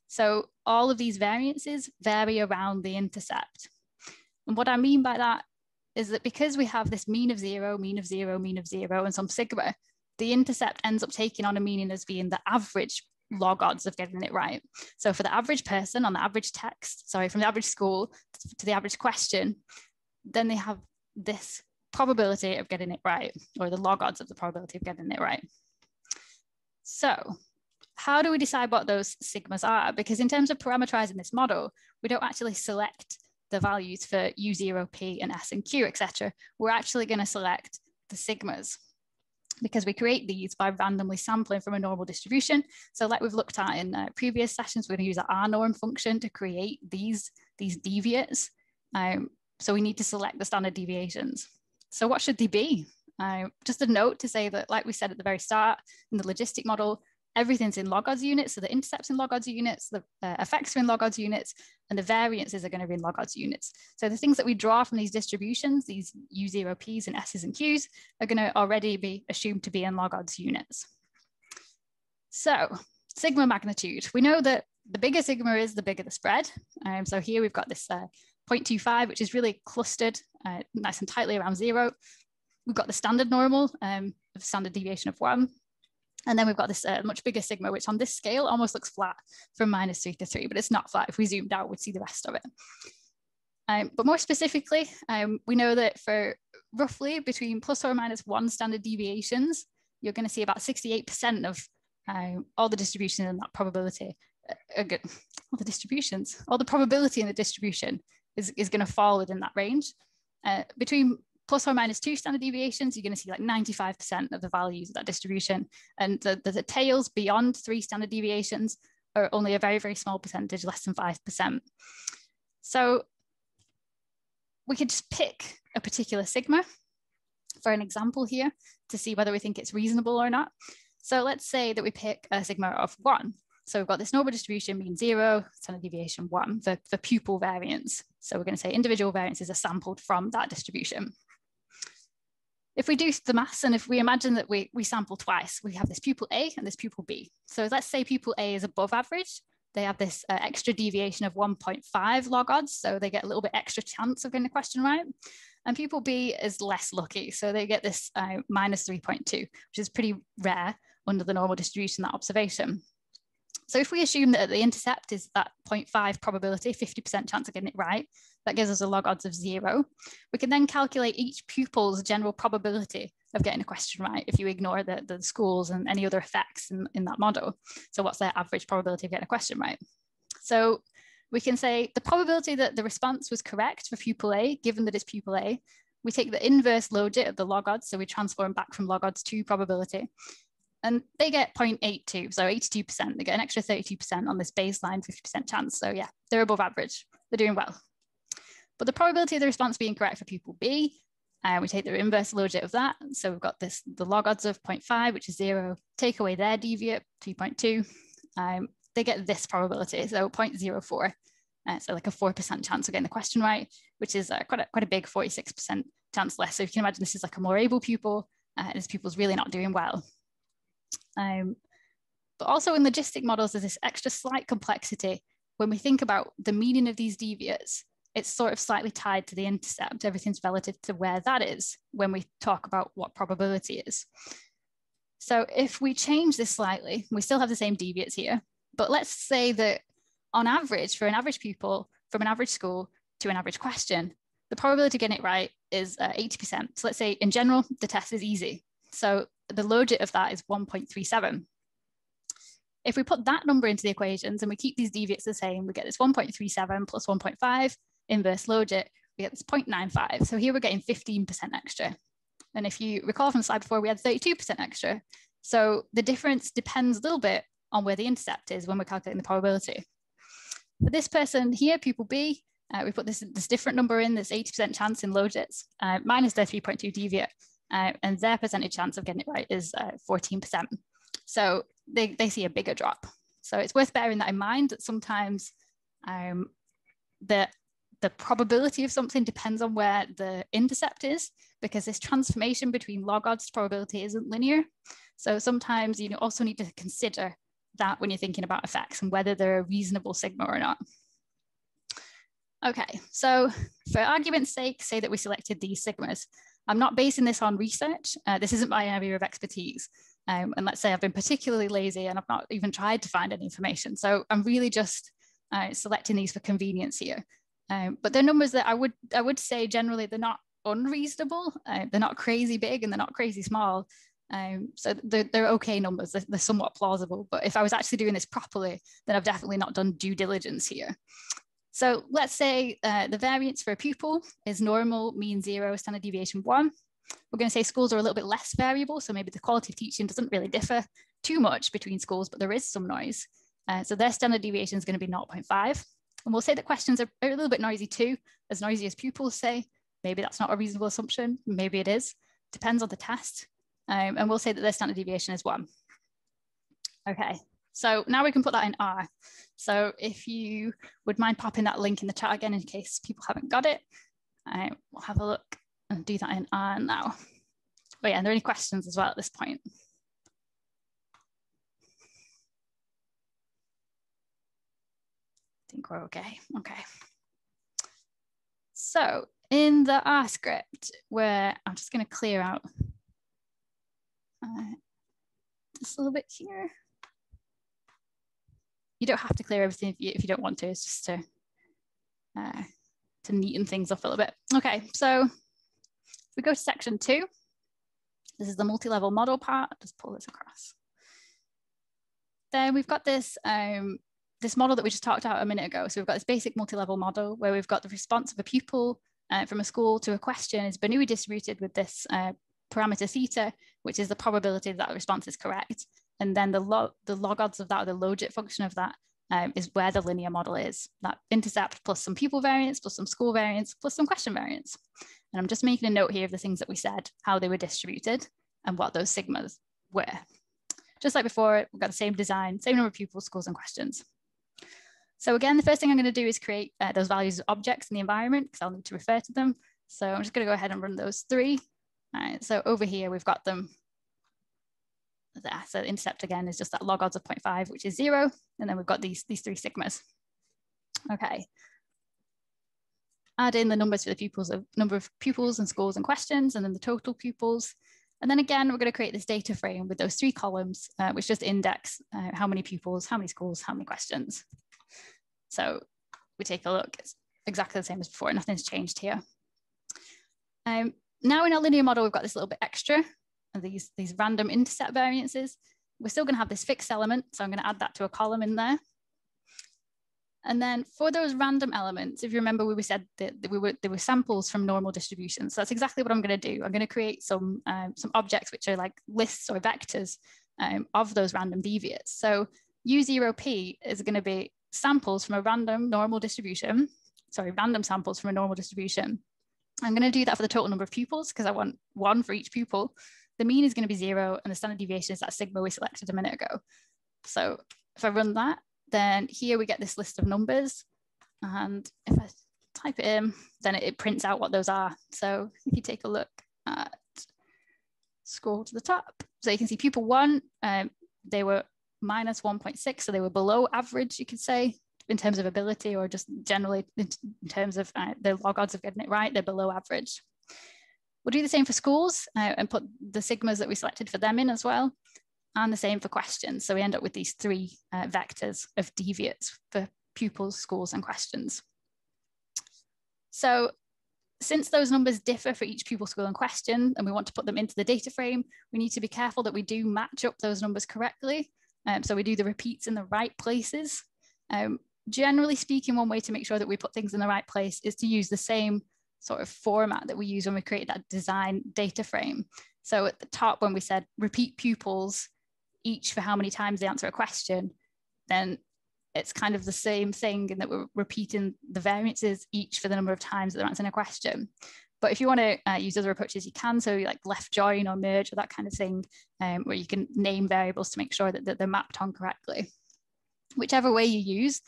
So all of these variances vary around the intercept. And what I mean by that is that because we have this mean of zero, mean of zero, mean of zero, and some sigma, the intercept ends up taking on a meaning as being the average log odds of getting it right. So for the average person on the average text, sorry, from the average school to the average question, then they have this probability of getting it right, or the log odds of the probability of getting it right. So how do we decide what those sigmas are? Because in terms of parameterizing this model, we don't actually select the values for U0, P, and S and Q, etc. We're actually going to select the sigmas because we create these by randomly sampling from a normal distribution. So like we've looked at in uh, previous sessions, we're gonna use rnorm function to create these, these deviates. Um, so we need to select the standard deviations. So what should they be? Uh, just a note to say that, like we said at the very start, in the logistic model, everything's in log odds units. So the intercepts in log odds units, the uh, effects are in log odds units, and the variances are going to be in log odds units. So the things that we draw from these distributions, these U0Ps and S's and Qs, are going to already be assumed to be in log odds units. So sigma magnitude, we know that the bigger sigma is, the bigger the spread. Um, so here we've got this uh, 0.25, which is really clustered uh, nice and tightly around zero. We've got the standard normal um, of standard deviation of one. And then we've got this uh, much bigger sigma, which on this scale almost looks flat from minus three to three, but it's not flat. If we zoomed out, we'd see the rest of it. Um, but more specifically, um, we know that for roughly between plus or minus one standard deviations, you're going to see about 68% of um, all the distribution in that probability, uh, uh all the distributions, all the probability in the distribution is, is going to fall within that range. Uh, between plus or minus two standard deviations, you're going to see like 95% of the values of that distribution. And the, the, the, tails beyond three standard deviations are only a very, very small percentage, less than 5%. So we could just pick a particular sigma for an example here to see whether we think it's reasonable or not. So let's say that we pick a sigma of one. So we've got this normal distribution mean zero, standard deviation one for, for pupil variance. So we're going to say individual variances are sampled from that distribution if we do the maths and if we imagine that we, we sample twice, we have this pupil A and this pupil B. So let's say pupil A is above average. They have this uh, extra deviation of 1.5 log odds. So they get a little bit extra chance of getting the question right. And pupil B is less lucky. So they get this uh, minus 3.2, which is pretty rare under the normal distribution, that observation. So if we assume that the intercept is that 0.5 probability, 50% chance of getting it right, that gives us a log odds of zero. We can then calculate each pupil's general probability of getting a question right if you ignore the, the schools and any other effects in, in that model. So what's their average probability of getting a question right? So we can say the probability that the response was correct for pupil A, given that it's pupil A, we take the inverse logit of the log odds, so we transform back from log odds to probability and they get 0.82, so 82%. They get an extra 32% on this baseline 50% chance. So yeah, they're above average. They're doing well. But the probability of the response being correct for pupil B, uh, we take the inverse logit of that. So we've got this, the log odds of 0.5, which is zero, take away their deviate, 2.2. Um, they get this probability, so 0.04. Uh, so like a 4% chance of getting the question right, which is uh, quite, a, quite a big 46% chance less. So you can imagine this is like a more able pupil, uh, and this pupil's really not doing well. Um, but also in logistic models, there's this extra slight complexity. When we think about the meaning of these deviates, it's sort of slightly tied to the intercept. Everything's relative to where that is when we talk about what probability is. So if we change this slightly, we still have the same deviates here, but let's say that on average, for an average pupil from an average school to an average question, the probability of getting it right is uh, 80%. So let's say in general, the test is easy. So the logit of that is 1.37. If we put that number into the equations and we keep these deviates the same, we get this 1.37 plus 1.5 inverse logit, we get this 0.95. So here we're getting 15% extra. And if you recall from the slide before, we had 32% extra. So the difference depends a little bit on where the intercept is when we're calculating the probability. For this person here, pupil B, uh, we put this, this different number in, this 80% chance in logits, uh, minus their 3.2 deviate, uh, and their percentage chance of getting it right is 14%. Uh, so they, they see a bigger drop. So it's worth bearing that in mind that sometimes um, the, the probability of something depends on where the intercept is, because this transformation between log odds to probability isn't linear. So sometimes you also need to consider that when you're thinking about effects and whether they're a reasonable sigma or not. Okay, so for argument's sake, say that we selected these sigmas. I'm not basing this on research. Uh, this isn't my area of expertise. Um, and let's say I've been particularly lazy and I've not even tried to find any information. So I'm really just uh, selecting these for convenience here. Um, but they're numbers that I would I would say generally they're not unreasonable. Uh, they're not crazy big and they're not crazy small. Um, so they're, they're okay numbers. They're, they're somewhat plausible. But if I was actually doing this properly, then I've definitely not done due diligence here. So let's say uh, the variance for a pupil is normal, mean zero, standard deviation one. We're going to say schools are a little bit less variable, so maybe the quality of teaching doesn't really differ too much between schools, but there is some noise. Uh, so their standard deviation is going to be 0.5. And we'll say that questions are, a little bit noisy too, as noisy as pupils say. Maybe that's not a reasonable assumption, maybe it is. Depends on the test. Um, and we'll say that their standard deviation is one. Okay, so now we can put that in R. So if you would mind popping that link in the chat again in case people haven't got it, I will have a look and do that in R now. Oh yeah, are there any questions as well at this point? Think we're okay, okay. So in the R script, where I'm just gonna clear out uh, little bit here you don't have to clear everything if you, if you don't want to. It's just to uh, to neaten things up a little bit. Okay, so we go to section two, this is the multi-level model part. Just pull this across. Then we've got this um, this model that we just talked about a minute ago. So we've got this basic multi-level model where we've got the response of a pupil uh, from a school to a question is Bernoulli distributed with this uh, parameter theta, which is the probability that the response is correct. And then the, log, the log odds of that, or the logit function of that, um, is where the linear model is. That intercept plus some pupil variance, plus some school variance, plus some question variance. And I'm just making a note here of the things that we said, how they were distributed and what those sigmas were. Just like before, we've got the same design, same number of pupils, schools, and questions. So again, the first thing I'm going to do is create uh, those values of objects in the environment because I'll need to refer to them. So I'm just going to go ahead and run those three. Right, so over here, we've got them there. So intercept again is just that log odds of 0.5, which is zero. And then we've got these, these three sigmas. Okay. Add in the numbers for the pupils of number of pupils and scores and questions, and then the total pupils. And then again, we're going to create this data frame with those three columns, uh, which just index uh, how many pupils, how many scores, how many questions. So we take a look, it's exactly the same as before, nothing's changed here. Um, now in our linear model, we've got this little bit extra, these, these random intercept variances. We're still gonna have this fixed element, so I'm gonna add that to a column in there. And then for those random elements, if you remember, we said that, we were, there were samples from normal distributions. So that's exactly what I'm going to do. I'm going to create some, um, some objects which are like lists or vectors um, of those random deviates. So U0P is going to be samples from a random normal distribution, sorry, random samples from a normal distribution. I'm going to do that for the total number of pupils because I want one for each pupil the mean is going to be zero and the standard deviation is that sigma we selected a minute ago. So if I run that, then here we get this list of numbers. And if I type it in, then it, it prints out what those are. So if you take a look at, scroll to the top. So you can see pupil one, um, they were minus 1.6, so they were below average, you could say, in terms of ability or just generally in, terms of uh, the log odds of getting it right, they're below average. We'll do the same for schools uh, and put the sigmas that we selected for them in as well. and the same for questions. So we end up with these three uh, vectors of deviates for pupils, schools, and questions. So since those numbers differ for each pupil, school, and question, and we want to put them into the data frame, we need to be careful that we do match up those numbers correctly. Um, so we do the repeats in the right places. Um, generally speaking, one way to make sure that we put things in the right place is to use the same sort of format that we use when we create that design data frame. So at the top, when we said repeat pupils, each for how many times they answer a question, then it's kind of the same thing in that we're repeating the variances each for the number of times that they're answering a question. But if you want to uh, use other approaches, you can. So like left join or merge or that kind of thing, um, where you can name variables to make sure that, that they're mapped on correctly. Whichever way you use,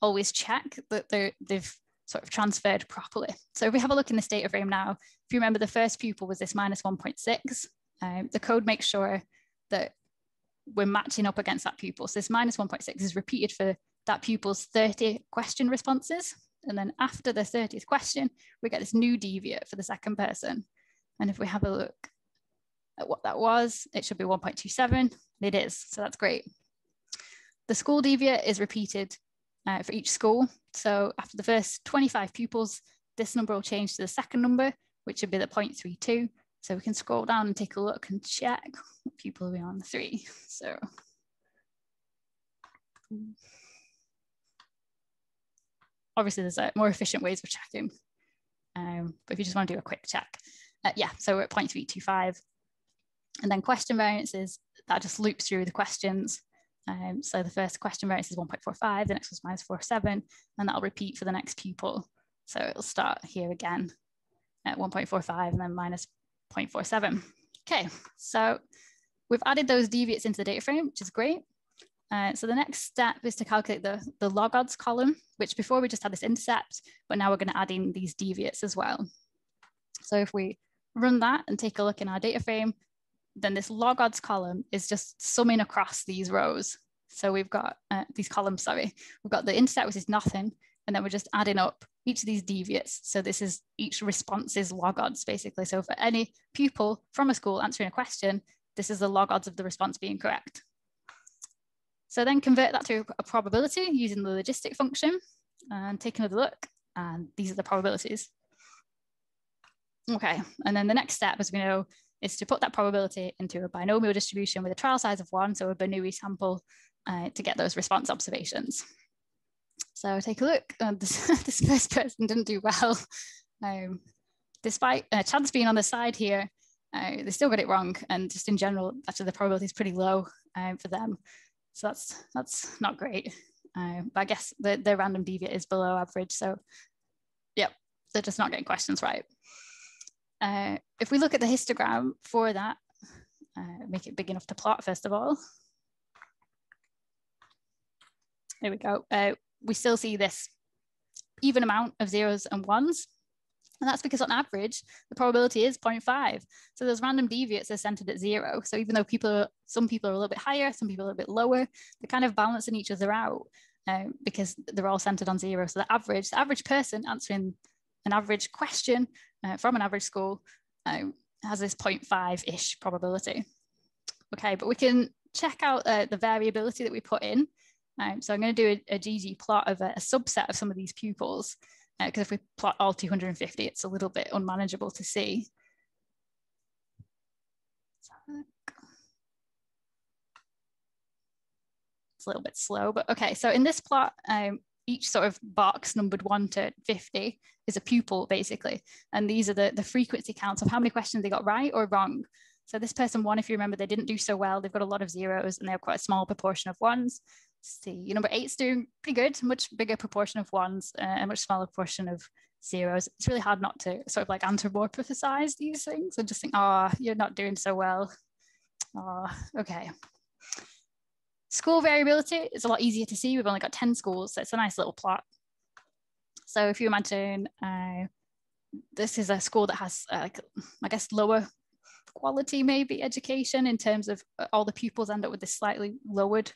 always check that they've sort of transferred properly. So if we have a look in this data frame now, if you remember the first pupil was this minus 1.6, um, the code makes sure that we're matching up against that pupil. So this minus 1.6 is repeated for that pupil's 30 question responses. And then after the 30th question, we get this new deviate for the second person. And if we have a look at what that was, it should be 1.27. It is, so that's great. The school deviate is repeated uh, for each school. So after the first 25 pupils, this number will change to the second number, which would be the 0.32. So we can scroll down and take a look and check what pupil are we on, three. So obviously there's uh, more efficient ways of checking. Um, but if you just want to do a quick check, uh, yeah, so we're at 0.325. And then question variances, that just loops through the questions. Um, so the first question variance is 1.45, the next was minus 47, and that'll repeat for the next pupil. So it'll start here again at 1.45 and then minus 0.47. Okay, so we've added those deviates into the data frame, which is great. Uh, so the next step is to calculate the, the log odds column, which before we just had this intercept, but now we're going to add in these deviates as well. So if we run that and take a look in our data frame, then this log odds column is just summing across these rows. So we've got uh, these columns, sorry, we've got the intercept, which is nothing, and then we're just adding up each of these deviates. So this is each response's log odds, basically. So for any pupil from a school answering a question, this is the log odds of the response being correct. So then convert that to a probability using the logistic function and take another look. And these are the probabilities. Okay, and then the next step, as we know, is to put that probability into a binomial distribution with a trial size of one, so a Bernoulli sample, uh, to get those response observations. So take a look. Uh, this, this, first person didn't do well. Um, despite uh, chance being on the side here, uh, they still got it wrong. And just in general, actually the probability is pretty low um, for them. So that's that's not great. Uh, but I guess the, the random deviate is below average. So yep, they're just not getting questions right. Uh, if we look at the histogram for that, uh, make it big enough to plot first of all. There we go. Uh, we still see this even amount of zeros and ones. And that's because on average, the probability is 0.5. So those random deviates are centered at zero. So even though people, are, some people are a little bit higher, some people are a little bit lower, they're kind of balancing each other out um, because they're all centered on zero. So the average, the average person answering an average question uh, from an average school um, has this 0.5-ish probability. Okay, but we can check out uh, the variability that we put in. Um, so I'm going to do a, a ggplot of a, a subset of some of these pupils because uh, if we plot all 250, it's a little bit unmanageable to see. It's a little bit slow, but okay. So in this plot, um, each sort of box numbered one to 50 is a pupil basically. And these are the, the frequency counts of how many questions they got right or wrong. So this person one, if you remember, they didn't do so well. They've got a lot of zeros and they have quite a small proportion of ones see, number eight's doing pretty good, much bigger proportion of ones, uh, a much smaller proportion of zeros. It's really hard not to sort of like anthropomorphize these things and just think, oh, you're not doing so well. Oh, okay. School variability is a lot easier to see. We've only got 10 schools, so it's a nice little plot. So if you imagine uh, this is a school that has, uh, like, I guess, lower quality maybe education in terms of uh, all the pupils end up with this slightly lowered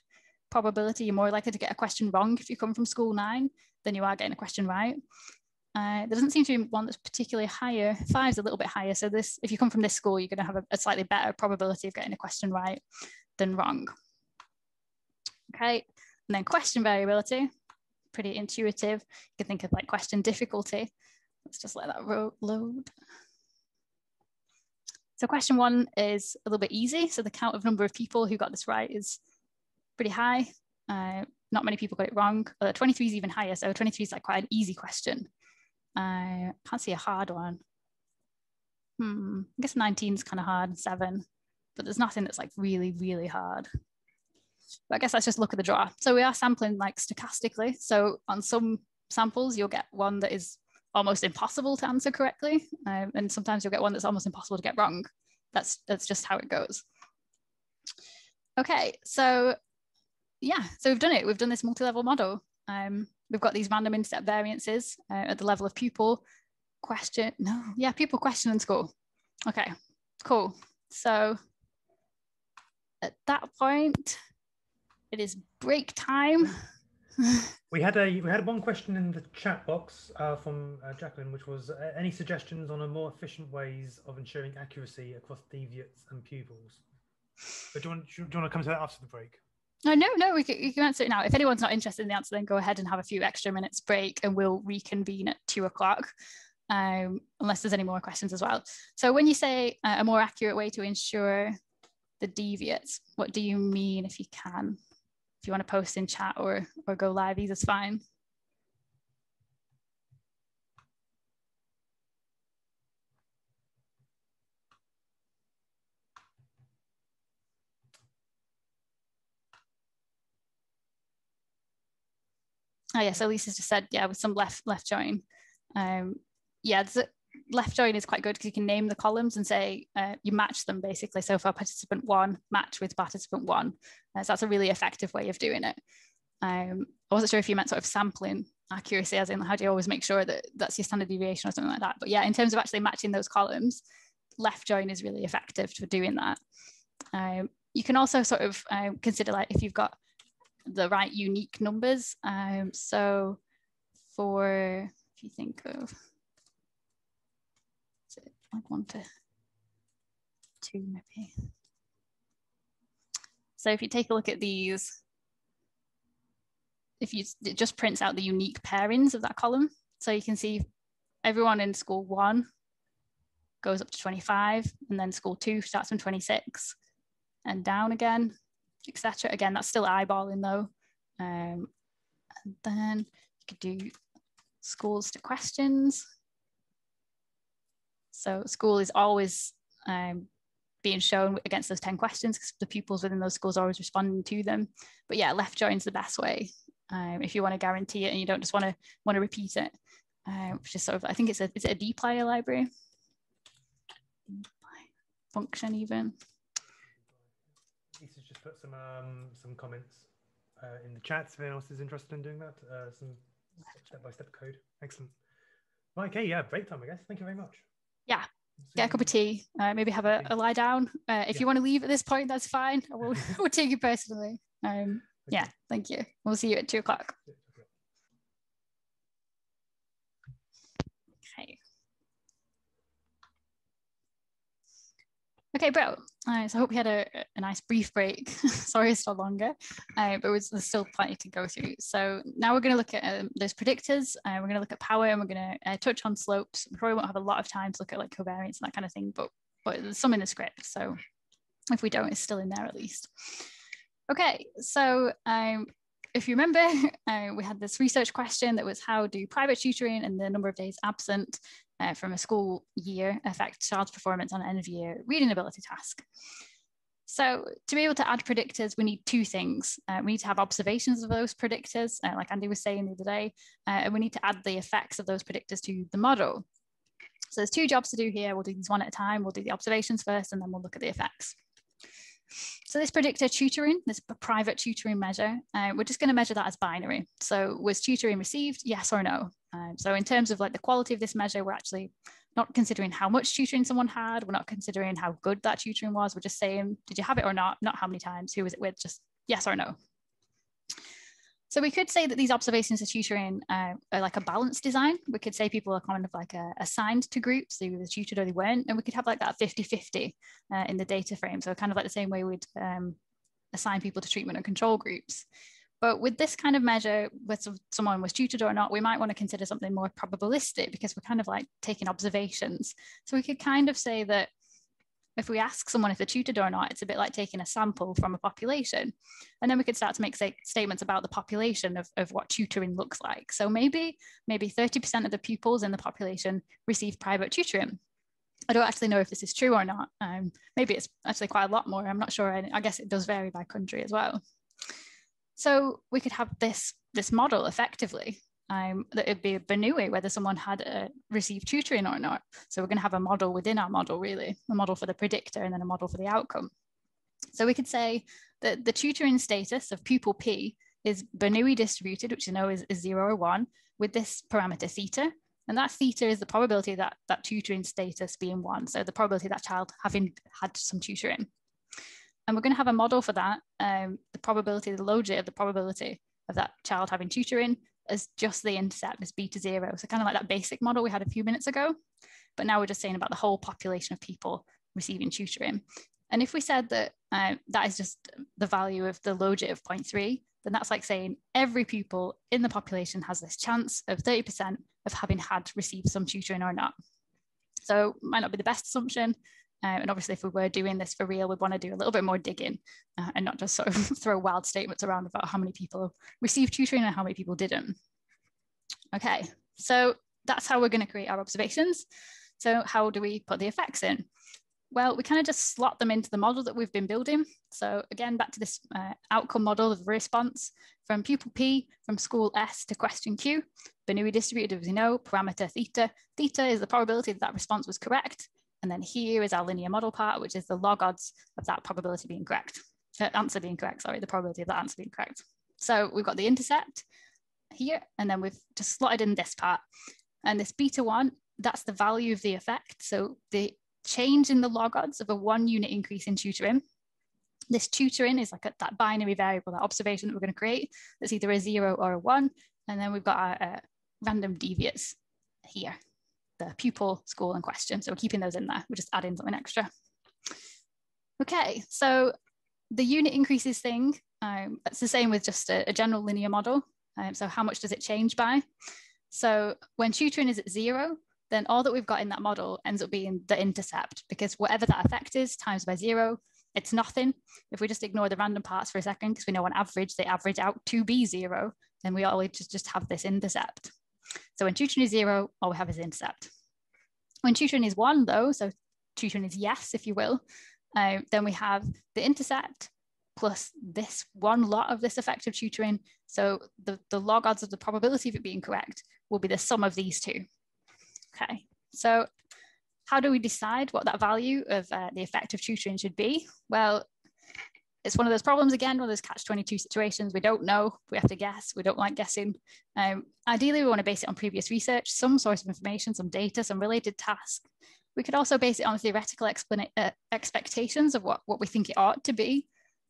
probability you're more likely to get a question wrong if you come from school nine than you are getting a question right. Uh, there doesn't seem to be one that's particularly higher. Five's a little bit higher. So this, if you come from this school, you're going to have a, a, slightly better probability of getting a question right. than wrong. Okay, and then question variability, pretty intuitive. You can think of like question difficulty. Let's just let that load. So question one is a little bit easy. So the count of number of people who got this right is pretty high. Uh, not many people got it wrong. Uh, 23 is even higher. So 23 is like quite an easy question. I uh, can't see a hard one. Hmm, I guess 19 is kind of hard, seven, but there's nothing that's like really, really hard. But I guess let's just look at the draw. So we are sampling like stochastically. So on some samples, you'll get one that is almost impossible to answer correctly. Um, and sometimes you'll get one that's almost impossible to get wrong. That's, that's just how it goes. Okay, so yeah, so we've done it. We've done this multi-level model. Um, we've got these random intercept variances uh, at the level of pupil, question, no, yeah, pupil, question, and score. Okay, cool. So at that point, it is break time. we had a we had one question in the chat box uh, from uh, Jacqueline, which was uh, any suggestions on a more efficient ways of ensuring accuracy across deviates and pupils. But do you want do you want to come to that after the break? No, no, no. We can, you can answer it now. If anyone's not interested in the answer, then go ahead and have a few extra minutes break, and we'll reconvene at two o'clock. Um, unless there's any more questions as well. So when you say uh, a more accurate way to ensure the deviates, what do you mean if you can? If you want to post in chat or or go live, either's fine. Oh yeah, so just said, yeah, with some left left join. Um, yeah, left join is quite good because you can name the columns and say uh, you match them basically. So for participant one, match with participant one. Uh, so that's a really effective way of doing it. Um, I wasn't sure if you meant sort of sampling accuracy, as in how do you always make sure that that's your standard deviation or something like that. But yeah, in terms of actually matching those columns, left join is really effective for doing that. Um, you can also sort of um, consider like if you've got the right unique numbers. Um, so for, if you think of, is it like one to two maybe. So if you take a look at these, if you, it just prints out the unique pairings of that column. So you can see everyone in school one goes up to 25 and then school two starts from 26 and down again etc. Again, that's still eyeballing though. Um, and then you could do schools to questions. So school is always um, being shown against those 10 questions because the pupils within those schools are always responding to them. But yeah, left join's the best way um, if you want to guarantee it and you don't just want to want to repeat it. Uh, which is sort of, I think it's a, is it a dplyr library? Function even put some um, some comments uh, in the chat if anyone else is interested in doing that. Uh, some step-by-step code. Excellent. Okay, yeah, break time, I guess. Thank you very much. Yeah. Get a cup of tea. Uh, maybe have a, a lie down. Uh, if yeah. you want to leave at this point, that's fine. I will, will take you personally. Um, yeah, thank you. We'll see you at two o'clock. Okay, bro. Uh, so I hope you had a, a nice brief break. Sorry it's still longer, uh, but there's still plenty to go through. So now we're going to look at um, those predictors. Uh, we're going to look at power and we're going to uh, touch on slopes. We probably won't have a lot of time to look at like covariance and that kind of thing, but, but there's some in the script. So if we don't, it's still in there at least. Okay, so um, if you remember, uh, we had this research question that was how do private tutoring and the number of days absent uh, from a school year affect child's performance on an end of year reading ability task. So to be able to add predictors, we need two things. Uh, we need to have observations of those predictors, uh, like Andy was saying the other day, uh, and we need to add the effects of those predictors to the model. So there's two jobs to do here. We'll do these one at a time. We'll do the observations first, and then we'll look at the effects. So this predictor tutoring, this private tutoring measure, uh, we're just going to measure that as binary. So was tutoring received, yes or no? Um, so in terms of like the quality of this measure, we're actually not considering how much tutoring someone had. We're not considering how good that tutoring was. We're just saying, did you have it or not? Not how many times, who was it with, just yes or no. So we could say that these observations of tutoring uh, are like a balanced design. We could say people are kind of like uh, assigned to groups, they were tutored or they weren't, and we could have like that 50-50 uh, in the data frame. So kind of like the same way we'd um, assign people to treatment and control groups. But with this kind of measure, whether someone was tutored or not, we might want to consider something more probabilistic because we're kind of like taking observations. So we could kind of say that if we ask someone if they're tutored or not, it's a bit like taking a sample from a population. And then we could start to make statements about the population of, of what tutoring looks like. So maybe, maybe 30% of the pupils in the population receive private tutoring. I don't actually know if this is true or not. Um, maybe it's actually quite a lot more. I'm not sure. I guess it does vary by country as well. So we could have this, this model effectively um, that it'd be a Bernoulli whether someone had uh, received tutoring or not. So we're going to have a model within our model, really, a model for the predictor and then a model for the outcome. So we could say that the tutoring status of pupil P is Bernoulli distributed, which you know is, is zero or one, with this parameter theta. And that theta is the probability that that tutoring status being one. So the probability that child having had some tutoring. And we're going to have a model for that, um, the probability, the logit of the probability of that child having tutoring as just the intercept as beta zero. So kind of like that basic model we had a few minutes ago, but now we're just saying about the whole population of people receiving tutoring. And if we said that uh, that is just the value of the logit of 0.3, then that's like saying every pupil in the population has this chance of 30% of having had received some tutoring or not. So might not be the best assumption, uh, and obviously, if we were doing this for real, we'd want to do a little bit more digging uh, and not just sort of throw wild statements around about how many people received tutoring and how many people didn't. Okay, so that's how we're going to create our observations. So how do we put the effects in? Well, we kind of just slot them into the model that we've been building. So again, back to this uh, outcome model of response from pupil P, from school S to question Q, Bernoulli distributed, as we know, parameter theta. Theta is the probability that that response was correct. And then here is our linear model part, which is the log odds of that probability being correct, uh, answer being correct, sorry, the probability of that answer being correct. So we've got the intercept here, and then we've just slotted in this part. And this beta one, that's the value of the effect. So the change in the log odds of a one unit increase in tutoring. This tutoring is like a, that binary variable, that observation that we're going to create. That's either a zero or a one. And then we've got our uh, random deviates here the pupil, school, and question. So we're keeping those in there. We're just adding something extra. Okay, so the unit increases thing, um, it's the same with just a, a general linear model. Um, so how much does it change by? So when tutoring is at zero, then all that we've got in that model ends up being the intercept because whatever that effect is times by zero, it's nothing. If we just ignore the random parts for a second, because we know on average they average out to be zero, then we always just, just have this intercept. So when tutoring is zero, all we have is intercept. When tutoring is one though, so tutoring is yes, if you will, uh, then we have the intercept plus this one lot of this effective tutoring. So the, the log odds of the probability of it being correct will be the sum of these two. Okay, so how do we decide what that value of uh, the effective tutoring should be? Well, it's one of those problems again, one of those catch 22 situations. We don't know, we have to guess, we don't like guessing. Um, ideally, we want to base it on previous research, some source of information, some data, some related task. We could also base it on theoretical uh, expectations of what, what we think it ought to be.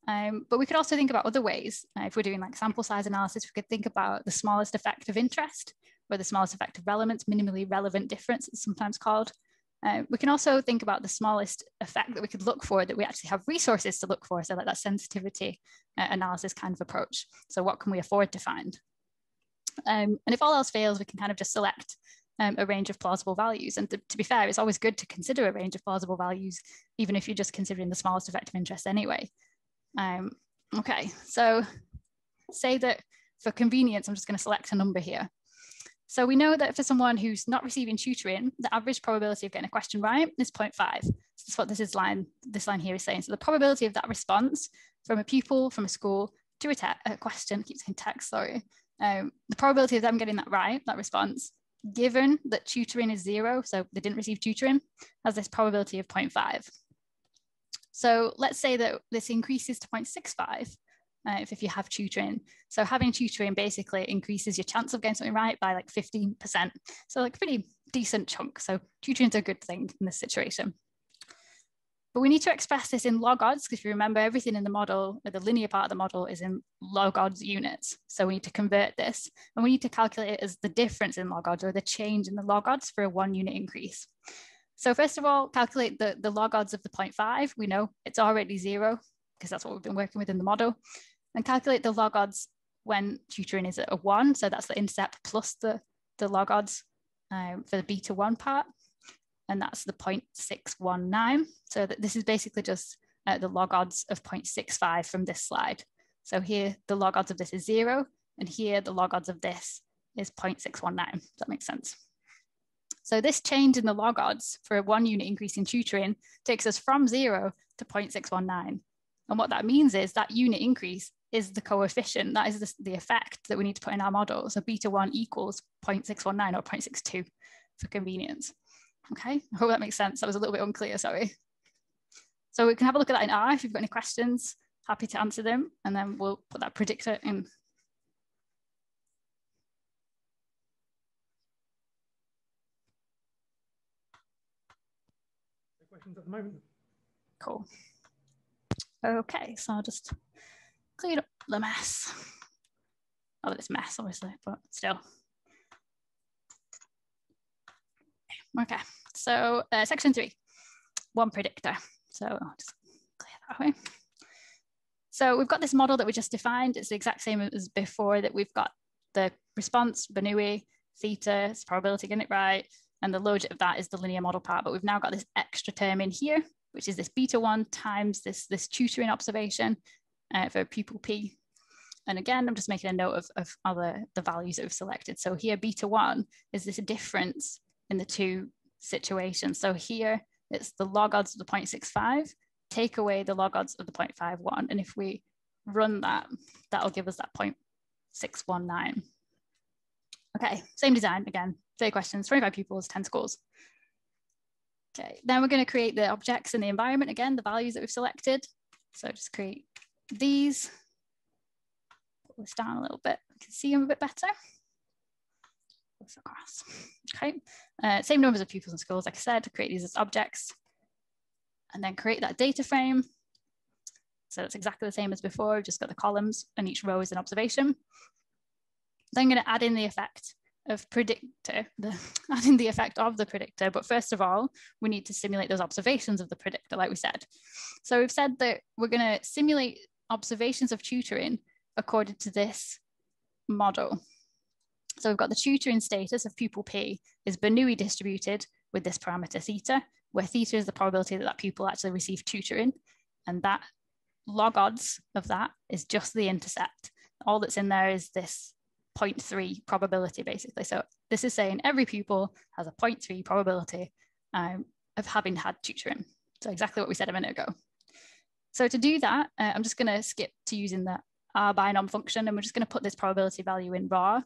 Um, but we could also think about other ways. Uh, if we're doing like sample size analysis, we could think about the smallest effect of interest or the smallest effect of relevance, minimally relevant difference, it's sometimes called. Uh, we can also think about the smallest effect that we could look for that we actually have resources to look for. So like that sensitivity uh, analysis kind of approach. So what can we afford to find? Um, and if all else fails, we can kind of just select um, a range of plausible values. And to, to, be fair, it's always good to consider a range of plausible values, even if you're just considering the smallest effect of interest anyway. Um, okay, so say that for convenience, I'm just gonna select a number here. So we know that for someone who's not receiving tutoring, the average probability of getting a question right is 0.5. So that's what this is line, this line here is saying. So the probability of that response from a pupil, from a school to a, a question, keep saying text, sorry. Um, the probability of them getting that right, that response, given that tutoring is zero, so they didn't receive tutoring, has this probability of 0.5. So let's say that this increases to 0.65 uh, if, if you have tutoring. So having tutoring basically increases your chance of getting something right by like 15%. So like pretty decent chunk. So tutoring is a good thing in this situation. But we need to express this in log odds because if you remember everything in the model, the linear part of the model is in log odds units. So we need to convert this and we need to calculate it as the difference in log odds or the change in the log odds for a one unit increase. So first of all, calculate the, the log odds of the 0.5. We know it's already zero. because that's what we've been working with in the model, and calculate the log odds when tutoring is at a one. So that's the intercept plus the, the log odds um, for the beta one part. And that's the 0.619. So that this is basically just uh, the log odds of 0.65 from this slide. So here the log odds of this is zero, and here the log odds of this is 0.619. Does that make sense? So this change in the log odds for a one unit increase in tutoring takes us from zero to 0.619. And what that means is that unit increase is the coefficient, that is the, the effect that we need to put in our model. So beta one equals 0.619 or 0.62 for convenience. Okay, I hope that makes sense. That was a little bit unclear, sorry. So we can have a look at that in R if you've got any questions, happy to answer them. And then we'll put that predictor in. Questions at the moment? Cool. Okay, so I'll just clean up the mess. Oh, it's mess, obviously, but still. Okay, so uh, section three, one predictor. So I'll just clear that away. So we've got this model that we just defined. It's the exact same as before that we've got the response, Bernoulli, theta, it's probability getting it right, and the logit of that is the linear model part. But we've now got this extra term in here, which is this beta one times this, this tutoring observation uh, for pupil P. And again, I'm just making a note of, of other the values that we've selected. So here, beta one is this difference in the two situations. So here, it's the log odds of the 0.65, take away the log odds of the 0.51. And if we run that, that'll give us that 0.619. Okay, same design again, 30 questions, 25 pupils, 10 scores. Okay, then we're going to create the objects in the environment again, the values that we've selected. So just create these. Put this down a little bit, you can see them a bit better. Across. Okay, uh, same numbers of pupils and schools, like I said, to create these as objects and then create that data frame. So it's exactly the same as before, just got the columns and each row is an observation. Then I'm going to add in the effect of predictor, the, adding the effect of the predictor. But first of all, we need to simulate those observations of the predictor, like we said. So we've said that we're going to simulate observations of tutoring according to this model. So we've got the tutoring status of pupil P is Bernoulli distributed with this parameter theta, where theta is the probability that that pupil actually received tutoring. And that log odds of that is just the intercept. All that's in there is this 0.3 probability basically. So this is saying every pupil has a 0.3 probability um, of having had tutoring. So exactly what we said a minute ago. So to do that, uh, I'm just going to skip to using the rbinom function and we're just going to put this probability value in raw.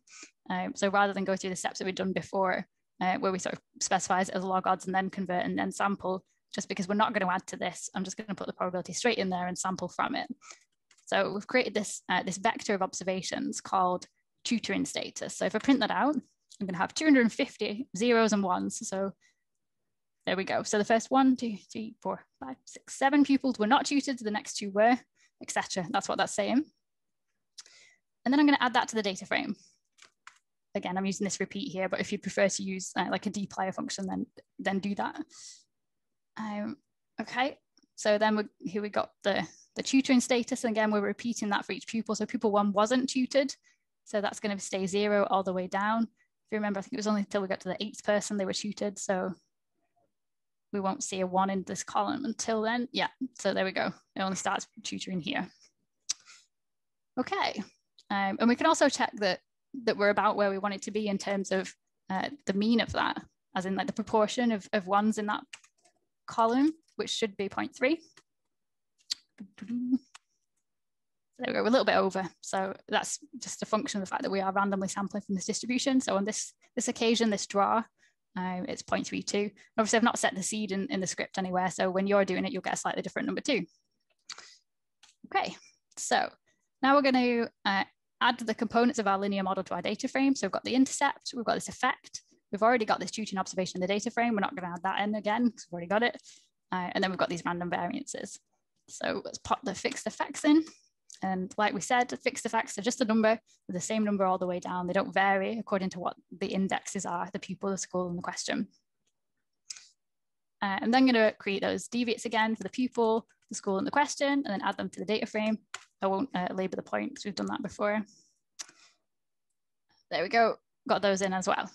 Um, so rather than go through the steps that we've done before, uh, where we sort of specify it as log odds and then convert and then sample, just because we're not going to add to this, I'm just going to put the probability straight in there and sample from it. So we've created this, uh, this vector of observations called tutoring status. So if I print that out, I'm going to have 250 zeros and ones. So there we go. So the first one, two, three, four, five, six, seven pupils were not tutored. The next two were, etc. That's what that's saying. And then I'm going to add that to the data frame. Again, I'm using this repeat here, but if you prefer to use uh, like a dplyr function, then, then do that. Um, okay, so then we, here we got the, the tutoring status. And again, we're repeating that for each pupil. So pupil one wasn't tutored. So that's going to stay zero all the way down. If you remember, I think it was only until we got to the eighth person they were tutored. So we won't see a one in this column until then. Yeah, so there we go. It only starts tutoring here. Okay, um, and we can also check that, that we're about where we want it to be in terms of uh, the mean of that, as in like the proportion of, of ones in that column, which should be 0.3 there we go, we're a little bit over. So that's just a function of the fact that we are randomly sampling from this distribution. So on this, this occasion, this draw, um, it's 0.32. Obviously, I've not set the seed in, in the script anywhere. So when you're doing it, you'll get a slightly different number too. Okay, so now we're going to uh, add the components of our linear model to our data frame. So we've got the intercept, we've got this effect. We've already got this tutoring observation in the data frame. We're not going to add that in again because we've already got it. Uh, and then we've got these random variances. So let's pop the fixed effects in. And like we said, fixed effects are just a number, the same number all the way down. They don't vary according to what the indexes are, the pupil, the school, and the question. Uh, I'm then going to create those deviates again for the pupil, the school, and the question, and then add them to the data frame. I won't uh, label the point because we've done that before. There we go, got those in as well.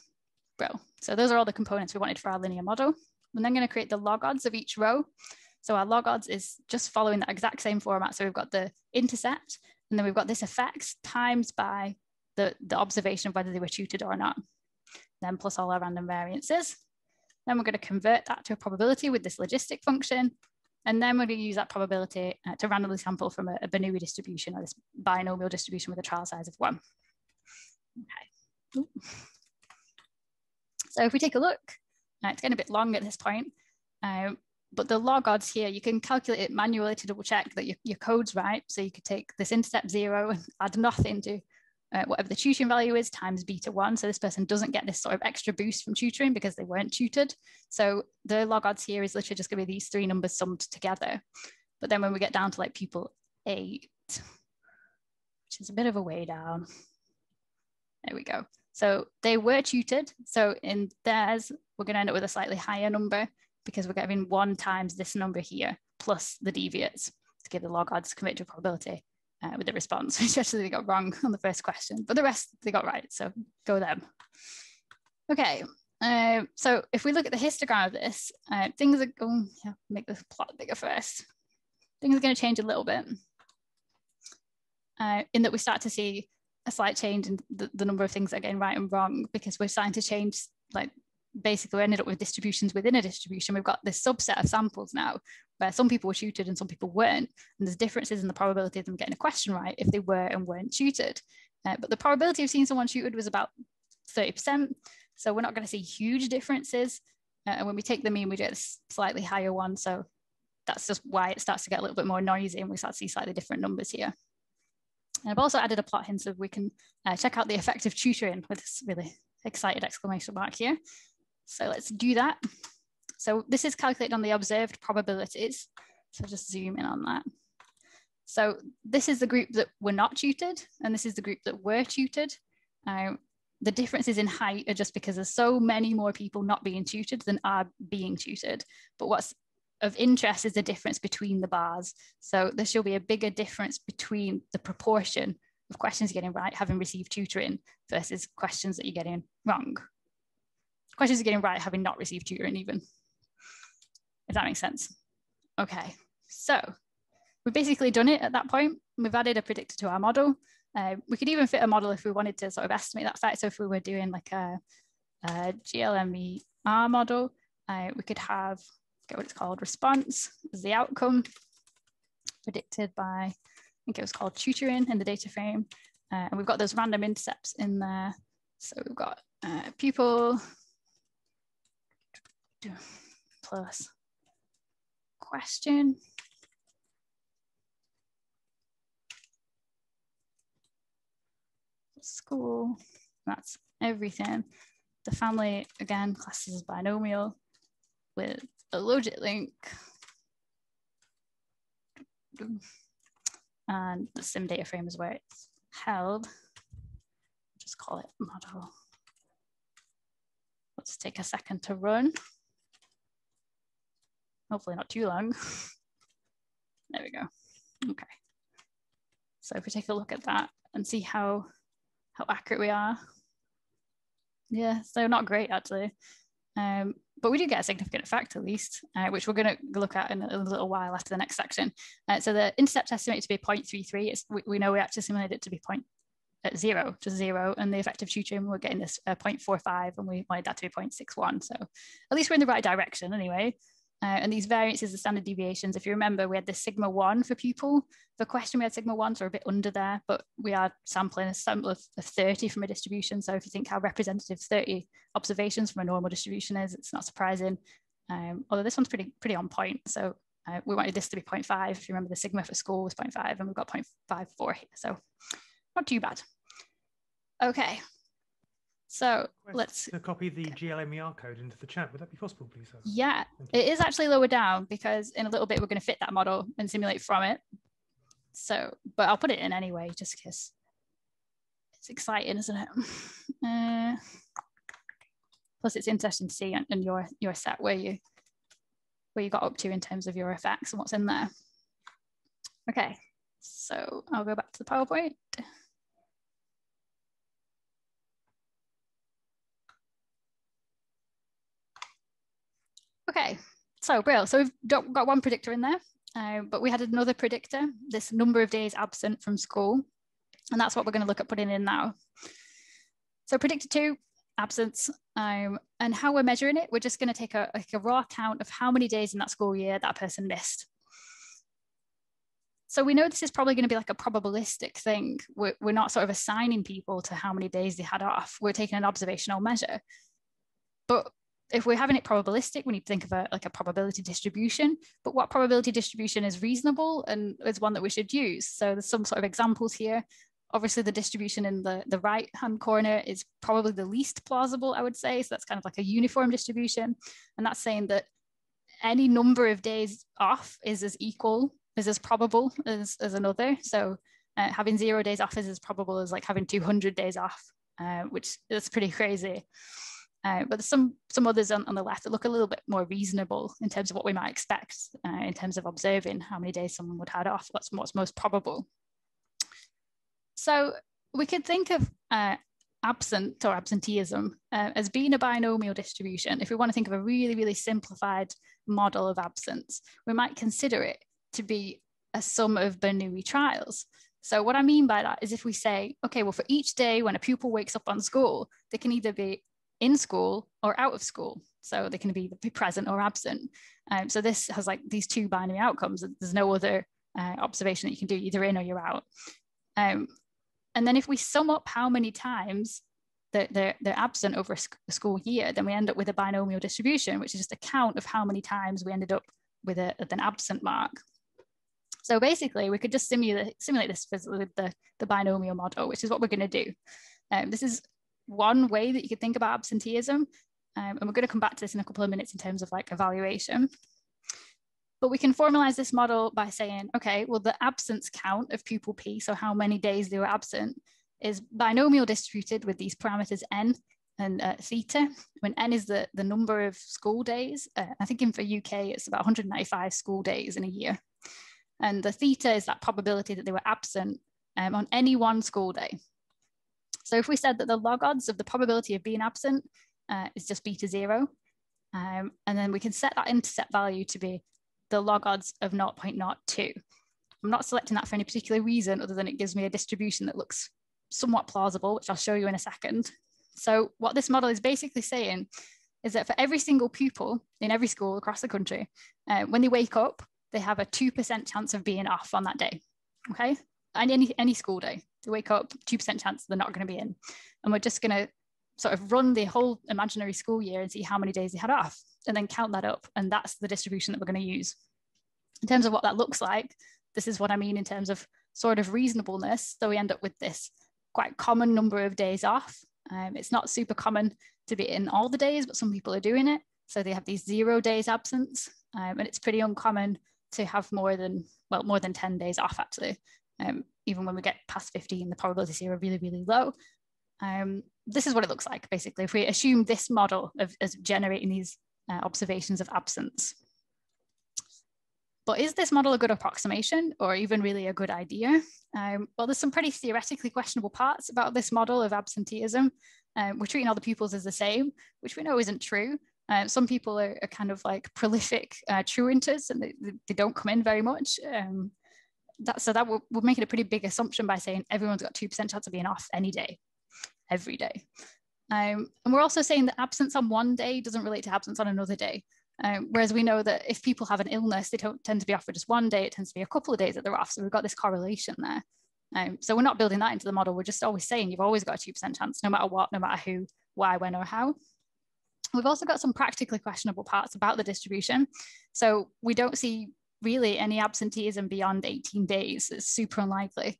Bro. So those are all the components we wanted for our linear model. I'm then going to create the log odds of each row. So our log odds is just following that exact same format. So we've got the intercept, and then we've got this effect times by the, the observation of whether they were tutored or not. Then plus all our random variances. Then we're going to convert that to a probability with this logistic function. And then we're going to use that probability uh, to randomly sample from a, a Bernoulli distribution or this binomial distribution with a trial size of one. Okay. So if we take a look, uh, it's getting a bit long at this point, um, but the log odds here, you can calculate it manually to double check that your, your code's right. So you could take this intercept zero and add nothing to uh, whatever the tutoring value is times beta one. So this person doesn't get this sort of extra boost from tutoring because they weren't tutored. So the log odds here is literally just gonna be these three numbers summed together. But then when we get down to like pupil eight, which is a bit of a way down, there we go. So they were tutored. So in theirs, we're gonna end up with a slightly higher number because we're getting one times this number here plus the deviates to give the log odds converted probability uh, with the response, which actually they got wrong on the first question, but the rest they got right. So go them. Okay, uh, so if we look at the histogram of this, uh, things are going, yeah, make the plot bigger first. Things are going to change a little bit uh, in that we start to see a slight change in the, the number of things that are getting right and wrong because we're starting to change like basically we ended up with distributions within a distribution. We've got this subset of samples now where some people were tutored and some people weren't. And there's differences in the probability of them getting a question right if they were and weren't tutored. Uh, but the probability of seeing someone tutored was about 30%. So we're not going to see huge differences. Uh, and when we take the mean, we get a slightly higher one. So that's just why it starts to get a little bit more noisy and we start to see slightly different numbers here. And I've also added a plot here so we can uh, check out the effect of tutoring with this really excited exclamation mark here. So let's do that. So this is calculated on the observed probabilities. So just zoom in on that. So this is the group that were not tutored, and this is the group that were tutored. Um, the differences in height are just because there's so many more people not being tutored than are being tutored. But what's of interest is the difference between the bars. So there should be a bigger difference between the proportion of questions you're getting right, having received tutoring, versus questions that you're getting wrong questions are getting right having not received tutoring even, if that makes sense. Okay, so we've basically done it at that point. We've added a predictor to our model. Uh, we could even fit a model if we wanted to sort of estimate that fact. So if we were doing like a, a GLMER model, uh, we could have, get what it's called, response as the outcome predicted by, I think it was called tutoring in the data frame. Uh, and we've got those random intercepts in there. So we've got uh, pupil, plus question. School, that's everything. The family, again, classes as binomial with a logit link. And the sim data frame is where it's held. Just call it model. Let's take a second to run hopefully not too long. there we go. Okay. So if we take a look at that and see how, how accurate we are. Yeah, so not great actually. Um, but we do get a significant effect at least, uh, which we're going to look at in a, little while after the next section. Uh, so the intercept estimated to be 0.33. It's, we, we know we actually simulated it to be point at zero, to zero, and the effective tutoring we're getting this uh, 0.45, and we wanted that to be 0.61. So at least we're in the right direction anyway. Uh, and these variances, the standard deviations, if you remember, we had the sigma one for pupil. For question, we had sigma one, so we're a bit under there, but we are sampling a sample of, of 30 from a distribution. So if you think how representative 30 observations from a normal distribution is, it's not surprising. Um, although this one's pretty, pretty on point. So uh, we wanted this to be 0.5. If you remember, the sigma for school was 0.5 and we've got 0.54 here. So not too bad. Okay, so let's copy the GLMER code into the chat. Would that be possible, please? Sir? Yeah, it is actually lower down because in a little bit we're going to fit that model and simulate from it. So, but I'll put it in anyway, just because it's exciting, isn't it? Uh, plus, it's interesting to see on your your set where you where you got up to in terms of your effects and what's in there. Okay, so I'll go back to the PowerPoint. Okay, so Brill, so we've got one predictor in there, uh, but we had another predictor, this number of days absent from school, and that's what we're gonna look at putting in now. So predictor two, absence, um, and how we're measuring it, we're just gonna take a, like a raw count of how many days in that school year that person missed. So we know this is probably going to be like a probabilistic thing. We're, we're not sort of assigning people to how many days they had off. We're taking an observational measure. But if we're having it probabilistic, we need to think of a like a probability distribution. But what probability distribution is reasonable and is one that we should use? So there's some sort of examples here. Obviously, the distribution in the, the right hand corner is probably the least plausible, I would say. So that's kind of like a uniform distribution. And that's saying that any number of days off is as equal is as probable as, as another. So uh, having zero days off is as probable as like having 200 days off, uh, which is pretty crazy. Uh, but there's some some others on, on the left that look a little bit more reasonable in terms of what we might expect uh, in terms of observing how many days someone would have off. What's what's most probable. So we could think of uh, absent or absenteeism uh, as being a binomial distribution. If we want to think of a really really simplified model of absence, we might consider it to be a sum of Bernoulli trials. So what I mean by that is if we say, okay, well, for each day when a pupil wakes up on school, they can either be in school or out of school. So they can be, present or absent. Um, so this has like these two binary outcomes. There's no other uh, observation that you can do, either in or you're out. Um, and then if we sum up how many times they're, they're, they're absent over a school year, then we end up with a binomial distribution, which is just a count of how many times we ended up with, a, an absent mark. So basically, we could just simulate, simulate this with the, the binomial model, which is what we're going to do. Um, this is one way that you could think about absenteeism. Um, and we're going to come back to this in a couple of minutes in terms of like evaluation. But we can formalize this model by saying, okay, well, the absence count of pupil P, so how many days they were absent, is binomial distributed with these parameters n and uh, theta, when n is the, the number of school days. Uh, I think in for UK, it's about 195 school days in a year. And the theta is that probability that they were absent um, on any one school day. So if we said that the log odds of the probability of being absent uh, is just beta zero, um, and then we can set that intercept value to be the log odds of 0.02. I'm not selecting that for any particular reason other than it gives me a distribution that looks somewhat plausible, which I'll show you in a second. So what this model is basically saying is that for every single pupil in every school across the country, uh, when they wake up, they have a 2% chance of being off on that day. Okay. And any, any school day, they wake up, 2% chance they're not going to be in. And we're just going to sort of run the whole imaginary school year and see how many days they had off and then count that up. And that's the distribution that we're going to use. In terms of what that looks like, this is what I mean in terms of sort of reasonableness. So we end up with this quite common number of days off. Um, it's not super common to be in all the days, but some people are doing it. So they have these zero days absence. Um, and it's pretty uncommon to have more than, well, more than 10 days off actually. Um, even when we get past 15, the probabilities here are really, really low. Um, this is what it looks like, basically, if we assume this model of, as generating these uh, observations of absence. But is this model a good approximation or even really a good idea? Um, well, there's some pretty theoretically questionable parts about this model of absenteeism. Um, we're treating all the pupils as the same, which we know isn't true. Uh, some people are, are, kind of like prolific uh, truanters and they, they don't come in very much. Um, that, so that we're, we're making a pretty big assumption by saying everyone's got 2% chance of being off any day, every day. Um, and we're also saying that absence on one day doesn't relate to absence on another day. Um, whereas we know that if people have an illness, they don't tend to be off for just one day, it tends to be a couple of days that they're off. So we've got this correlation there. Um, so we're not building that into the model. We're just always saying you've always got a 2% chance, no matter what, no matter who, why, when, or how. We've also got some practically questionable parts about the distribution. So we don't see really any absenteeism beyond 18 days. is super unlikely.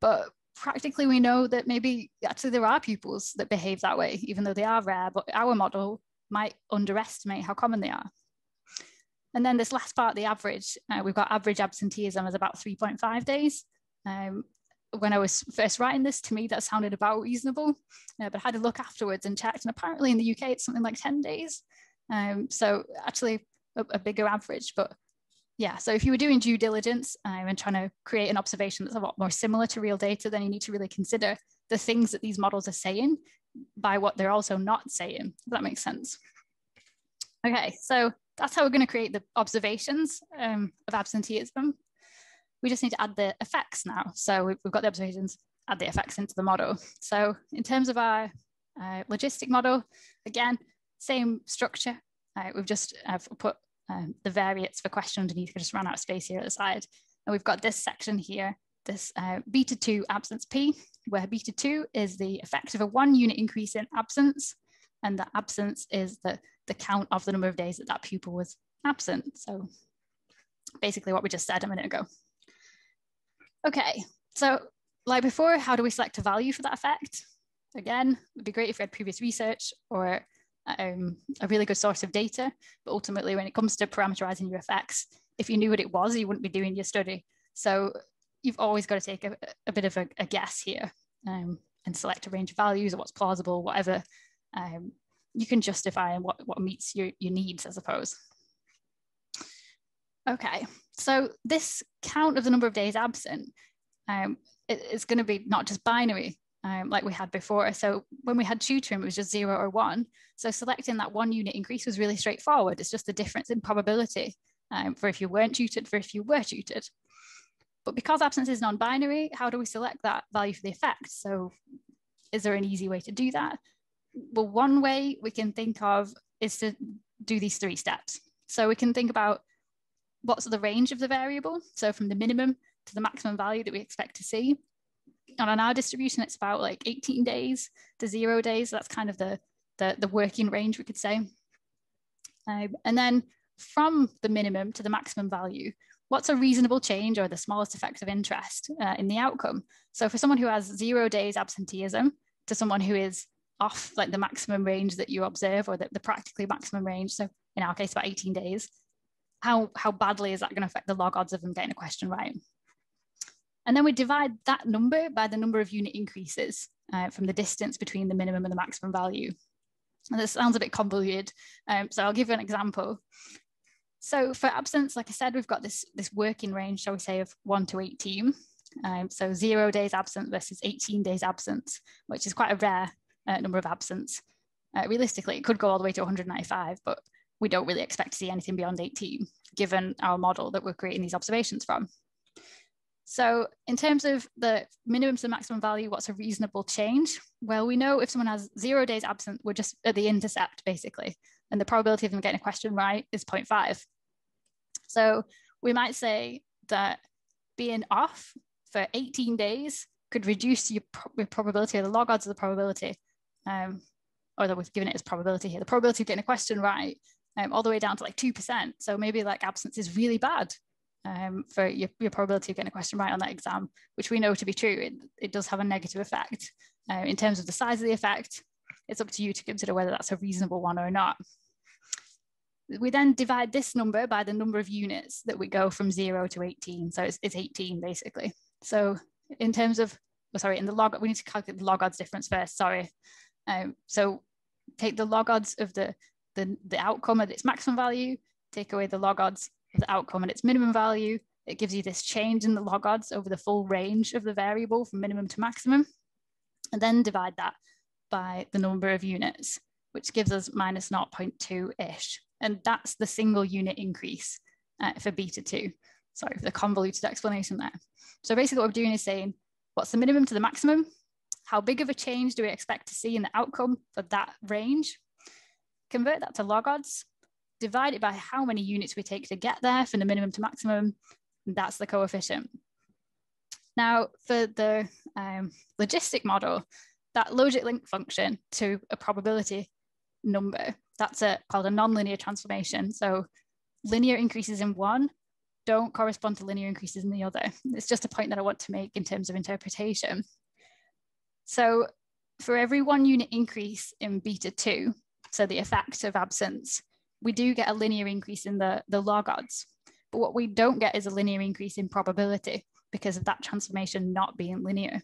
But practically we know that maybe actually there are pupils that behave that way, even though they are rare, but our model might underestimate how common they are. And then this last part, the average, uh, we've got average absenteeism as about 3.5 days. Um, when I was first writing this, to me, that sounded about reasonable. Uh, but I had a look afterwards and checked, and apparently in the UK, it's something like 10 days. Um, so actually, a, a bigger average. But yeah, so if you were doing due diligence um, and trying to create an observation that's a lot more similar to real data, then you need to really consider the things that these models are saying by what they're also not saying. If that makes sense. Okay, so that's how we're going to create the observations um, of absenteeism. We just need to add the effects now. So we've, got the observations, add the effects into the model. So in terms of our uh, logistic model, again, same structure. Uh, we've just uh, put um, the variates for question underneath, we just ran out of space here at the side. And we've got this section here, this uh, beta 2 absence P, where beta 2 is the effect of a one unit increase in absence. And the absence is the, the count of the number of days that that pupil was absent. So basically what we just said a minute ago. Okay, so like before, how do we select a value for that effect? Again, it'd be great if we had previous research or um, a really good source of data. But ultimately, when it comes to parameterizing your effects, if you knew what it was, you wouldn't be doing your study. So you've always got to take a, a bit of a, a guess here um, and select a range of values or what's plausible, whatever um, you can justify and what, what meets your, your needs, I suppose. Okay, so this count of the number of days absent um, it, going to be not just binary um, like we had before. So when we had tutoring, it was just zero or one. So selecting that one unit increase was really straightforward. It's just the difference in probability um, for if you weren't tutored, for if you were tutored. But because absence is non-binary, how do we select that value for the effect? So is there an easy way to do that? Well, one way we can think of is to do these three steps. So we can think about what's the range of the variable. So from the minimum to the maximum value that we expect to see. On our distribution, it's about like 18 days to zero days. That's kind of the, the, the working range, we could say. Um, and then from the minimum to the maximum value, what's a reasonable change or the smallest effect of interest uh, in the outcome? So for someone who has zero days absenteeism to someone who is off like the maximum range that you observe or the, the practically maximum range, so in our case about 18 days, how, how badly is that going to affect the log odds of them getting a question right? And then we divide that number by the number of unit increases uh, from the distance between the minimum and the maximum value. And this sounds a bit convoluted, um, so I'll give you an example. So for absence, like I said, we've got this, this working range, shall we say, of 1 to 18. Um, so zero days absent versus 18 days absence, which is quite a rare uh, number of absence. Uh, realistically, it could go all the way to 195, but we don't really expect to see anything beyond 18, given our model that we're creating these observations from. So in terms of the minimum to maximum value, what's a reasonable change? Well, we know if someone has zero days absent, we're just at the intercept basically. And the probability of them getting a question right is 0.5. So we might say that being off for 18 days could reduce your, your probability or the log odds of the probability, um, or that we've given it as probability here, the probability of getting a question right, um, all the way down to like 2%. So maybe like absence is really bad um, for your, your probability of getting a question right on that exam, which we know to be true, it, it does have a negative effect. Uh, in terms of the size of the effect, it's up to you to consider whether that's a reasonable one or not. We then divide this number by the number of units that we go from zero to 18. So it's, it's 18 basically. So in terms of, oh, sorry, in the log, we need to calculate the log odds difference first, sorry. Um, so take the log odds of the, the, the outcome at its maximum value, take away the log odds the outcome and its minimum value. It gives you this change in the log odds over the full range of the variable from minimum to maximum. And then divide that by the number of units, which gives us minus 0.2-ish. And that's the single unit increase uh, for beta 2. Sorry for the convoluted explanation there. So basically what we're doing is saying, what's the minimum to the maximum? How big of a change do we expect to see in the outcome for that range? Convert that to log odds divide it by how many units we take to get there from the minimum to maximum. That's the coefficient. Now, for the um, logistic model, that logit link function to a probability number, that's a, called a nonlinear transformation. So linear increases in one don't correspond to linear increases in the other. It's just a point that I want to make in terms of interpretation. So for every one unit increase in beta 2, so the effect of absence, we do get a linear increase in the, the log odds. But what we don't get is a linear increase in probability because of that transformation not being linear.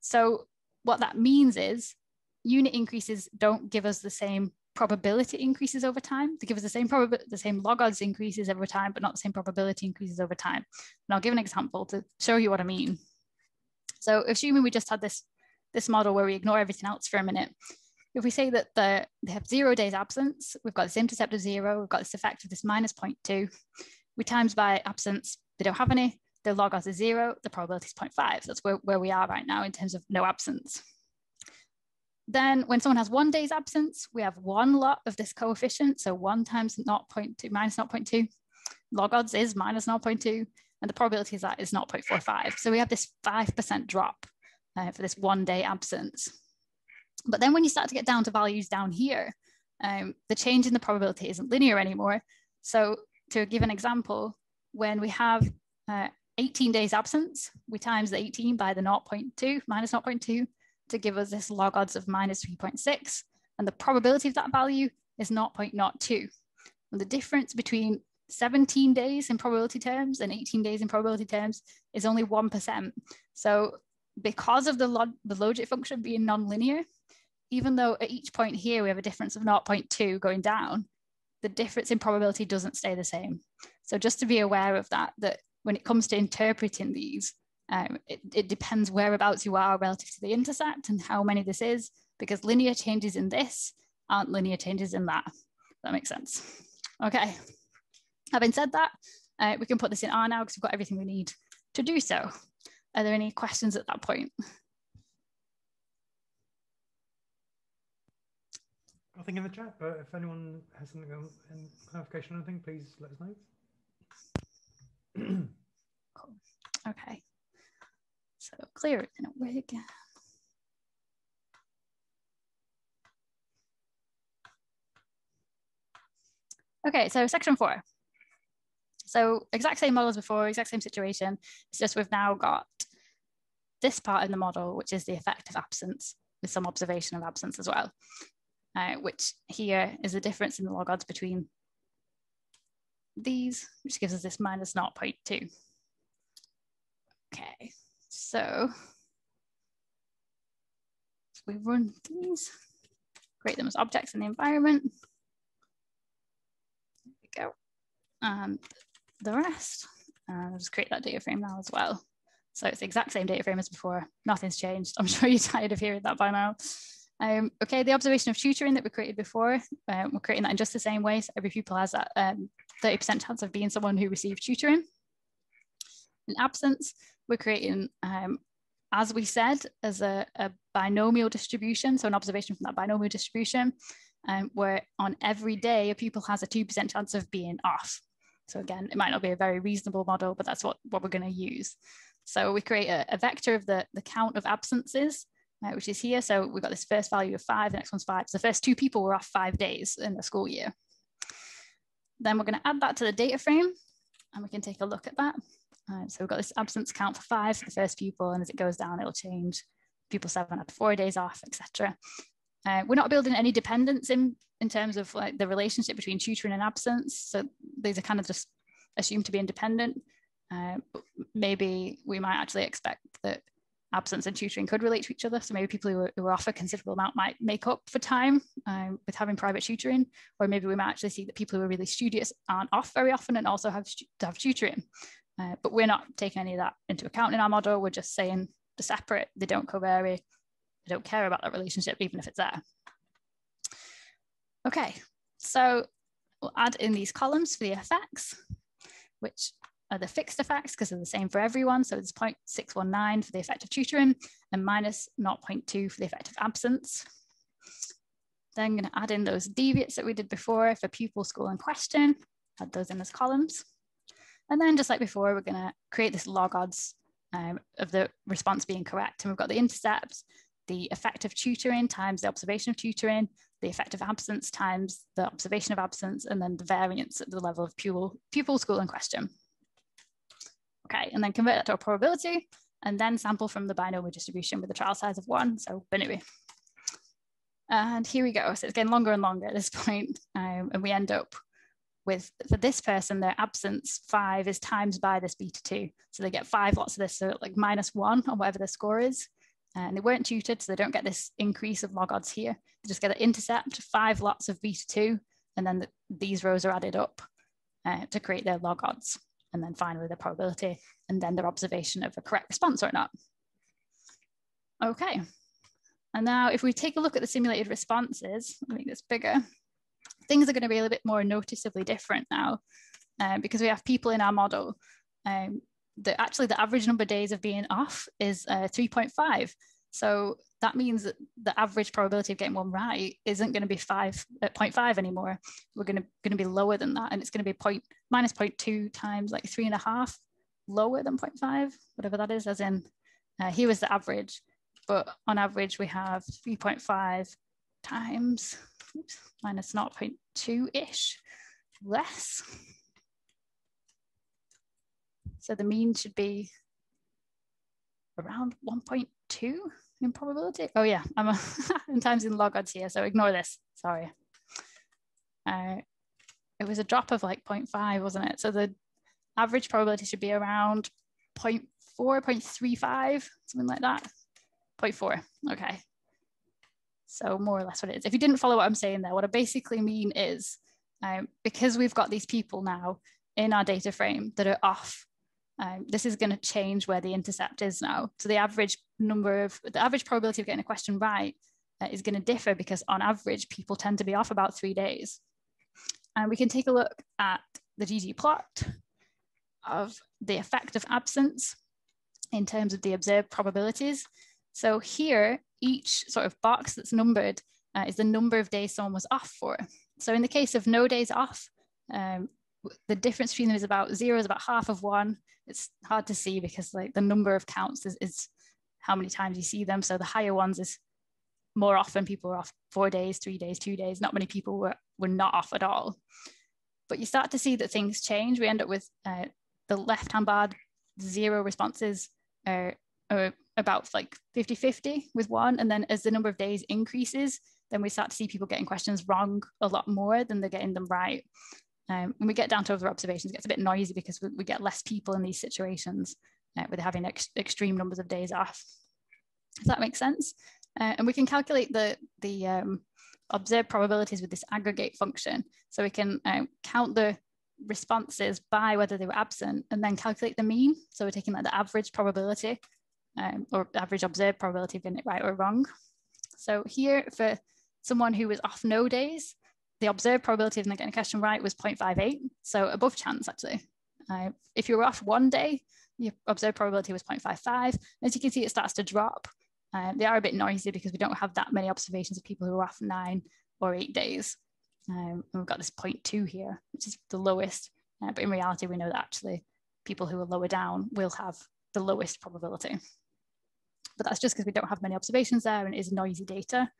So what that means is unit increases don't give us the same probability increases over time. They give us the same probability, the same log odds increases over time, but not the same probability increases over time. And I'll give an example to show you what I mean. So assuming we just had this, this model where we ignore everything else for a minute, if we say that the, they have zero days absence, we've got this intercept of zero, we've got this effect of this minus 0.2, we times by absence, they don't have any, the log odds is zero, the probability is 0.5. That's where, where we are right now in terms of no absence. Then when someone has one day's absence, we have one lot of this coefficient. So one times 0.2 minus 0.2. Log odds is minus 0.2. And the probability is that is 0.45. So we have this 5% drop uh, for this one day absence. But then when you start to get down to values down here, um, the change in the probability isn't linear anymore. So to give an example, when we have uh, 18 days absence, we times the 18 by the 0.2 minus 0.2 to give us this log odds of minus 3.6. And the probability of that value is 0.02. And the difference between 17 days in probability terms and 18 days in probability terms is only 1%. So because of the, log the logit function being nonlinear, even though at each point here we have a difference of 0.2 going down, the difference in probability doesn't stay the same. So just to be aware of that, that when it comes to interpreting these, um, it, it depends whereabouts you are relative to the intercept and how many this is, because linear changes in this aren't linear changes in that. That makes sense. Okay. Having said that, uh, we can put this in R now because we've got everything we need to do so. Are there any questions at that point? Nothing in the chat, but if anyone has something on clarification or anything, please let us know. cool. Okay. So clear it in a wig. Okay, so section four. So exact same model as before, exact same situation. It's just we've now got this part in the model, which is the effect of absence with some observation of absence as well, uh, which here is the difference in the log odds between these, which gives us this minus 0.2. Okay, so we run these, create them as objects in the environment. There we go. And the rest, and I'll just create that data frame now as well. So it's the exact same data frame as before. Nothing's changed. I'm sure you're tired of hearing that by now. Um, okay, the observation of tutoring that we created before, um, we're creating that in just the same way. So every pupil has that 30% um, chance of being someone who received tutoring. In absence, we're creating, um, as we said, as a, a, binomial distribution, so an observation from that binomial distribution, um, where on every day a pupil has a 2% chance of being off. So again, it might not be a very reasonable model, but that's what, what we're going to use. So we create a, a, vector of the, the count of absences, uh, which is here. So we've got this first value of five, the next one's five. So the first two people were off five days in the school year. Then we're going to add that to the data frame and we can take a look at that. Uh, so we've got this absence count for five for the first pupil, and as it goes down, it'll change. Pupil seven had four days off, etc. Uh, we're not building any dependence in in terms of like the relationship between tutoring and absence. So these are kind of just assumed to be independent. Uh, maybe we might actually expect that absence and tutoring could relate to each other. So maybe people who are, who off a considerable amount might make up for time um, with having private tutoring, or maybe we might actually see that people who are really studious aren't off very often and also have, have tutoring. Uh, but we're not taking any of that into account in our model. We're just saying they're separate, they don't co-vary, don't care about that relationship, even if it's there. Okay, so we'll add in these columns for the effects, which are the fixed effects because they're the same for everyone. So it's 0.619 for the effect of tutoring and minus 0.2 for the effect of absence. Then I'm going to add in those deviates that we did before for pupil, school, and question. Add those in as columns. And then just like before, we're gonna create this log odds um, of the response being correct. And we've got the intercepts, the effect of tutoring times the observation of tutoring, the effect of absence times the observation of absence, and then the variance at the level of pupil, pupil school in question. Okay, and then convert that to a probability, and then sample from the binomial distribution with a trial size of one, so binary. And here we go. So it's getting longer and longer at this point, um, and we end up with for this person their absence five is times by this beta two so they get five lots of this so like minus one on whatever their score is and they weren't tutored, so they don't get this increase of log odds here. They just get an intercept, five lots of beta two, and then the, these rows are added up uh, to create their log odds. And then finally the probability, and then their observation of a correct response or not. Okay, and now if we take a look at the simulated responses, me make this bigger, things are gonna be a little bit more noticeably different now uh, because we have people in our model um, the actually the average number of days of being off is uh, 3.5. So that means that the average probability of getting one right isn't going to be five at uh, 0.5 anymore. We're going to going to be lower than that, and it's going to be point minus 0.2 times like three and a half lower than 0.5, whatever that is. As in, uh, here was the average, but on average we have 3.5 times oops, minus 0.2 ish less. So the mean should be around 1.2 in probability. Oh yeah, I'm, a, I'm times in log odds here, so ignore this, sorry. Uh, it was a drop of like 0.5, wasn't it? So the average probability should be around 0.4, 0.35, something like that. 0.4, okay. So more or less what it is. If you didn't follow what I'm saying there, what I basically mean is um, because we've got these people now in our data frame that are off um, this is going to change where the intercept is now. So the average number of, the average probability of getting a question right uh, is going to differ because on average, people tend to be off about three days. And we can take a look at the ggplot of the effect of absence in terms of the observed probabilities. So here, each sort of box that's numbered uh, is the number of days someone was off for. So in the case of no days off, um, the difference between them is about zero is about half of one. It's hard to see because like the number of counts is, is how many times you see them. So the higher ones is more often people are off four days, three days, two days. Not many people were, were not off at all. But you start to see that things change. We end up with uh, the left-hand bar, zero responses are, are about like 50-50 with one. And then as the number of days increases, then we start to see people getting questions wrong a lot more than they're getting them right. Um, when we get down to other observations, it gets a bit noisy because we, we get less people in these situations uh, with having ex extreme numbers of days off. Does that make sense? Uh, and we can calculate the, the um, observed probabilities with this aggregate function. So we can um, count the responses by whether they were absent and then calculate the mean. So we're taking like the average probability um, or average observed probability of getting it right or wrong. So here for someone who was off no days, the observed probability of them getting a question right was 0.58, so above chance actually. Uh, if you were off one day, your observed probability was 0.55. As you can see, it starts to drop. Uh, they are a bit noisy because we don't have that many observations of people who are off nine or eight days. Um, we've got this 0.2 here, which is the lowest. Uh, but in reality, we know that actually people who are lower down will have the lowest probability. But that's just because we don't have many observations there and it is noisy data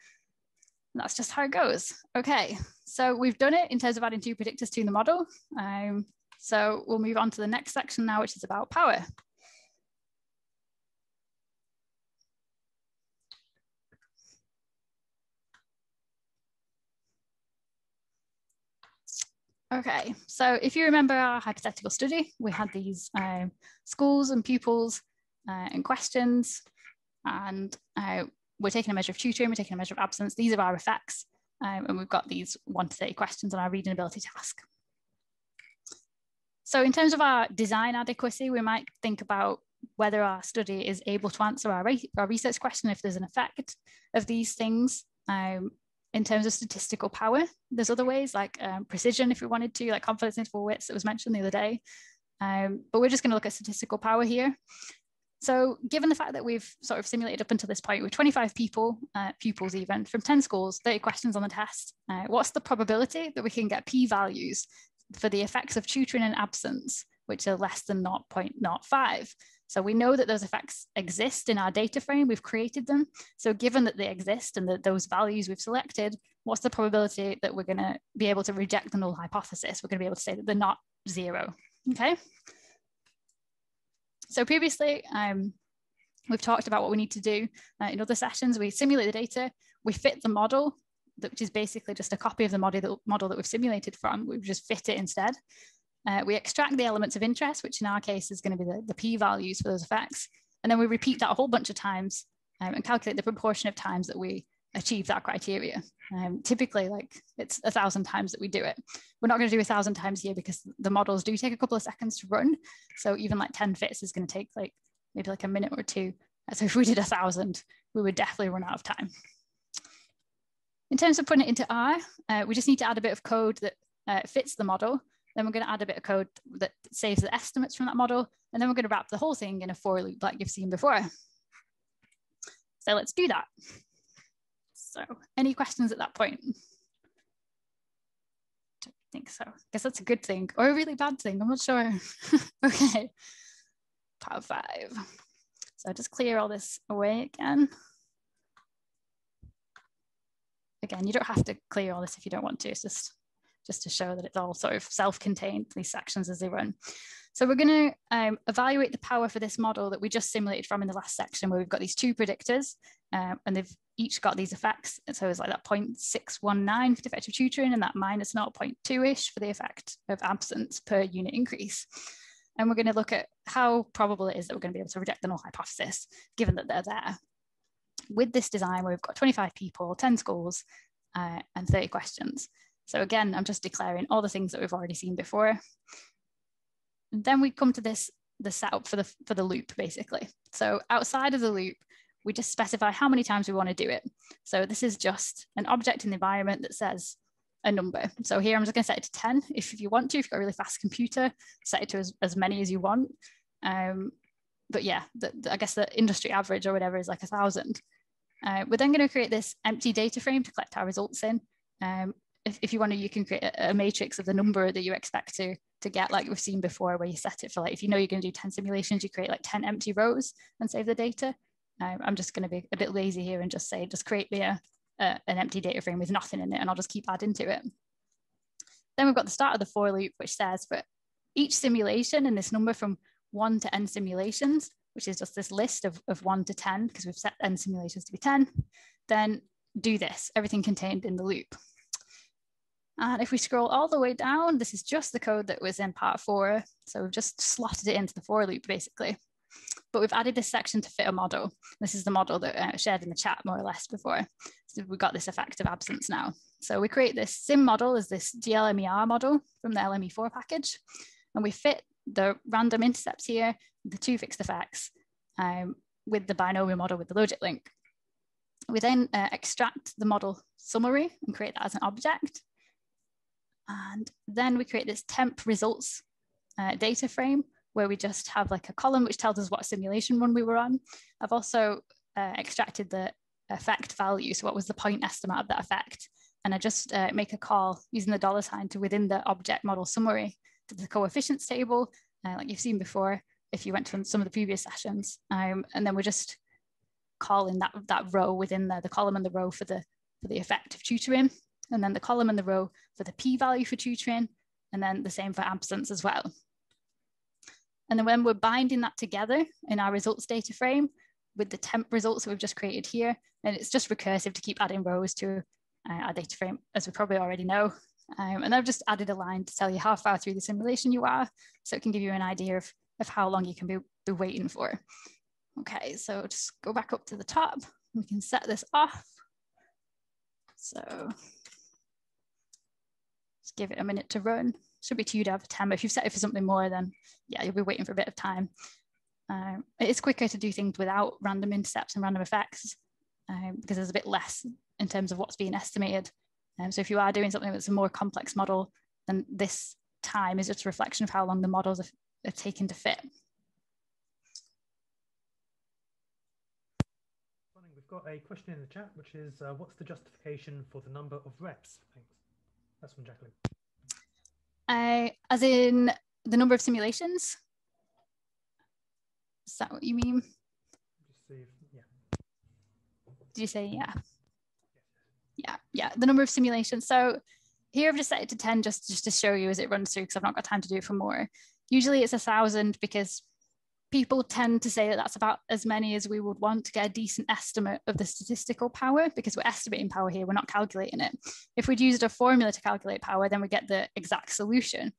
that's just how it goes. Okay, so we've done it in terms of adding two predictors to the model. Um, so we'll move on to the next section now, which is about power. Okay, so if you remember our hypothetical study, we had these um, schools and pupils uh, and questions, and uh, we're taking a measure of tutoring, we're taking a measure of absence. These are our effects. Um, and we've got these one to 30 questions on our reading ability task. So in terms of our design adequacy, we might think about whether our study is able to answer our, re our research question if there's an effect of these things. Um, in terms of statistical power, there's other ways like um, precision if we wanted to, like confidence interval widths that was mentioned the other day. Um, but we're just going to look at statistical power here. So given the fact that we've sort of simulated up until this point with 25 people, uh, pupils even, from 10 schools, 30 questions on the test, uh, what's the probability that we can get p-values for the effects of tutoring and absence, which are less than 0.05? So we know that those effects exist in our data frame, we've created them. So given that they exist and that those values we've selected, what's the probability that we're gonna be able to reject the null hypothesis? We're gonna be able to say that they're not zero, okay? So previously, um, we've talked about what we need to do uh, in other sessions. We simulate the data, we fit the model, which is basically just a copy of the model that, model that we've simulated from. We've just fit it instead. Uh, we extract the elements of interest, which in our case is going to be the, the p-values for those effects. And then we repeat that a whole bunch of times um, and calculate the proportion of times that we achieve that criteria. Um, typically, like it's a thousand times that we do it. We're not going to do a thousand times here because the models do take a couple of seconds to run. So even like 10 fits is going to take like maybe like a minute or two. So if we did a thousand, we would definitely run out of time. In terms of putting it into R, uh, we just need to add a bit of code that uh, fits the model. Then we're going to add a bit of code that saves the estimates from that model. And then we're going to wrap the whole thing in a for loop like you've seen before. So let's do that. So any questions at that point? Don't think so. I guess that's a good thing or a really bad thing. I'm not sure. okay, part five. So just clear all this away again. Again, you don't have to clear all this if you don't want to. It's just just to show that it's all sort of self-contained, these sections as they run. So we're going to um, evaluate the power for this model that we just simulated from in the last section where we've got these two predictors um, and they've each got these effects. And so it's like that 0.619 for the effect of tutoring and that minus 0.2-ish for the effect of absence per unit increase. And we're going to look at how probable it is that we're going to be able to reject the null hypothesis, given that they're there. With this design, we've got 25 people, 10 schools, uh, and 30 questions. So again, I'm just declaring all the things that we've already seen before. Then we come to this, the setup for the, for the loop, basically. So outside of the loop, we just specify how many times we want to do it. So this is just an object in the environment that says a number. So here I'm just going to set it to 10. If you want to, if you've got a really fast computer, set it to as, as many as you want. Um, but yeah, the, the, I guess the industry average or whatever is like a thousand. Uh, we're then going to create this empty data frame to collect our results in. Um, if, if, you want to, you can create a, a, matrix of the number that you expect to, to get, like we've seen before, where you set it for like, if you know you're going to do 10 simulations, you create like 10 empty rows and save the data. Um, I'm just going to be a bit lazy here and just say, just create me a, a, an empty data frame with nothing in it, and I'll just keep adding to it. Then we've got the start of the for loop, which says for each simulation and this number from one to n simulations, which is just this list of, of one to 10, because we've set n simulations to be 10, then do this, everything contained in the loop. And if we scroll all the way down, this is just the code that was in part four. So we've just slotted it into the for loop basically. But we've added this section to fit a model. This is the model that I uh, shared in the chat more or less before. So we've got this effect of absence now. So we create this sim model as this GLMER model from the LME4 package. And we fit the random intercepts here, the two fixed effects um, with the binomial model with the logit link. We then uh, extract the model summary and create that as an object. And then we create this temp results uh, data frame where we just have like a column which tells us what simulation run we were on. I've also uh, extracted the effect value. So what was the point estimate of that effect? And I just uh, make a call using the dollar sign to within the object model summary to the coefficients table, uh, like you've seen before, if you went to some of the previous sessions. Um, and then we're just calling that, that row within the, the column and the row for the, for the effect of tutoring and then the column and the row for the p-value for tutoring, and then the same for absence as well. And then when we're binding that together in our results data frame with the temp results that we've just created here, then it's just recursive to keep adding rows to uh, our data frame, as we probably already know. Um, and I've just added a line to tell you how far through the simulation you are, so it can give you an idea of, of how long you can be, be waiting for. Okay, so just go back up to the top. We can set this off. So just give it a minute to run. Should be two dev 10, but if you've set it for something more, then yeah, you'll be waiting for a bit of time. Um, it's quicker to do things without random intercepts and random effects um, because there's a bit less in terms of what's being estimated. Um, so if you are doing something that's a more complex model, then this time is just a reflection of how long the models have taken to fit. We've got a question in the chat, which is uh, what's the justification for the number of reps? Thanks. That's from Jacqueline. Uh, as in the number of simulations? Is that what you mean? Yeah. Did you say yeah? Yeah, yeah, the number of simulations. So here I've just set it to 10 just, just to show you as it runs through because I've not got time to do it for more. Usually it's a thousand because people tend to say that that's about as many as we would want to get a decent estimate of the statistical power because we're estimating power here, we're not calculating it. If we'd used a formula to calculate power, then we get the exact solution.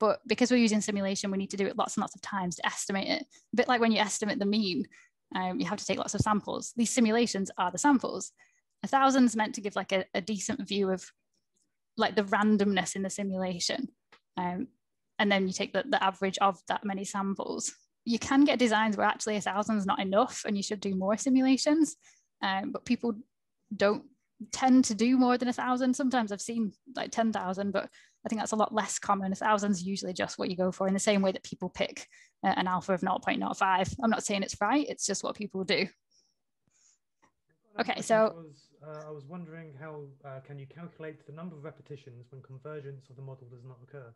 But because we're using simulation, we need to do it lots and lots of times to estimate it. A bit like when you estimate the mean, um, you have to take lots of samples. These simulations are the samples. A thousand's meant to give like a, a decent view of like the randomness in the simulation. Um, and then you take the, the average of that many samples. You can get designs where actually a thousand is not enough and you should do more simulations, um, but people don't tend to do more than a thousand. Sometimes I've seen like 10,000, but I think that's a lot less common. A thousand is usually just what you go for in the same way that people pick uh, an alpha of 0.05. I'm not saying it's right, it's just what people do. Okay, so uh, I was wondering how uh, can you calculate the number of repetitions when convergence of the model does not occur?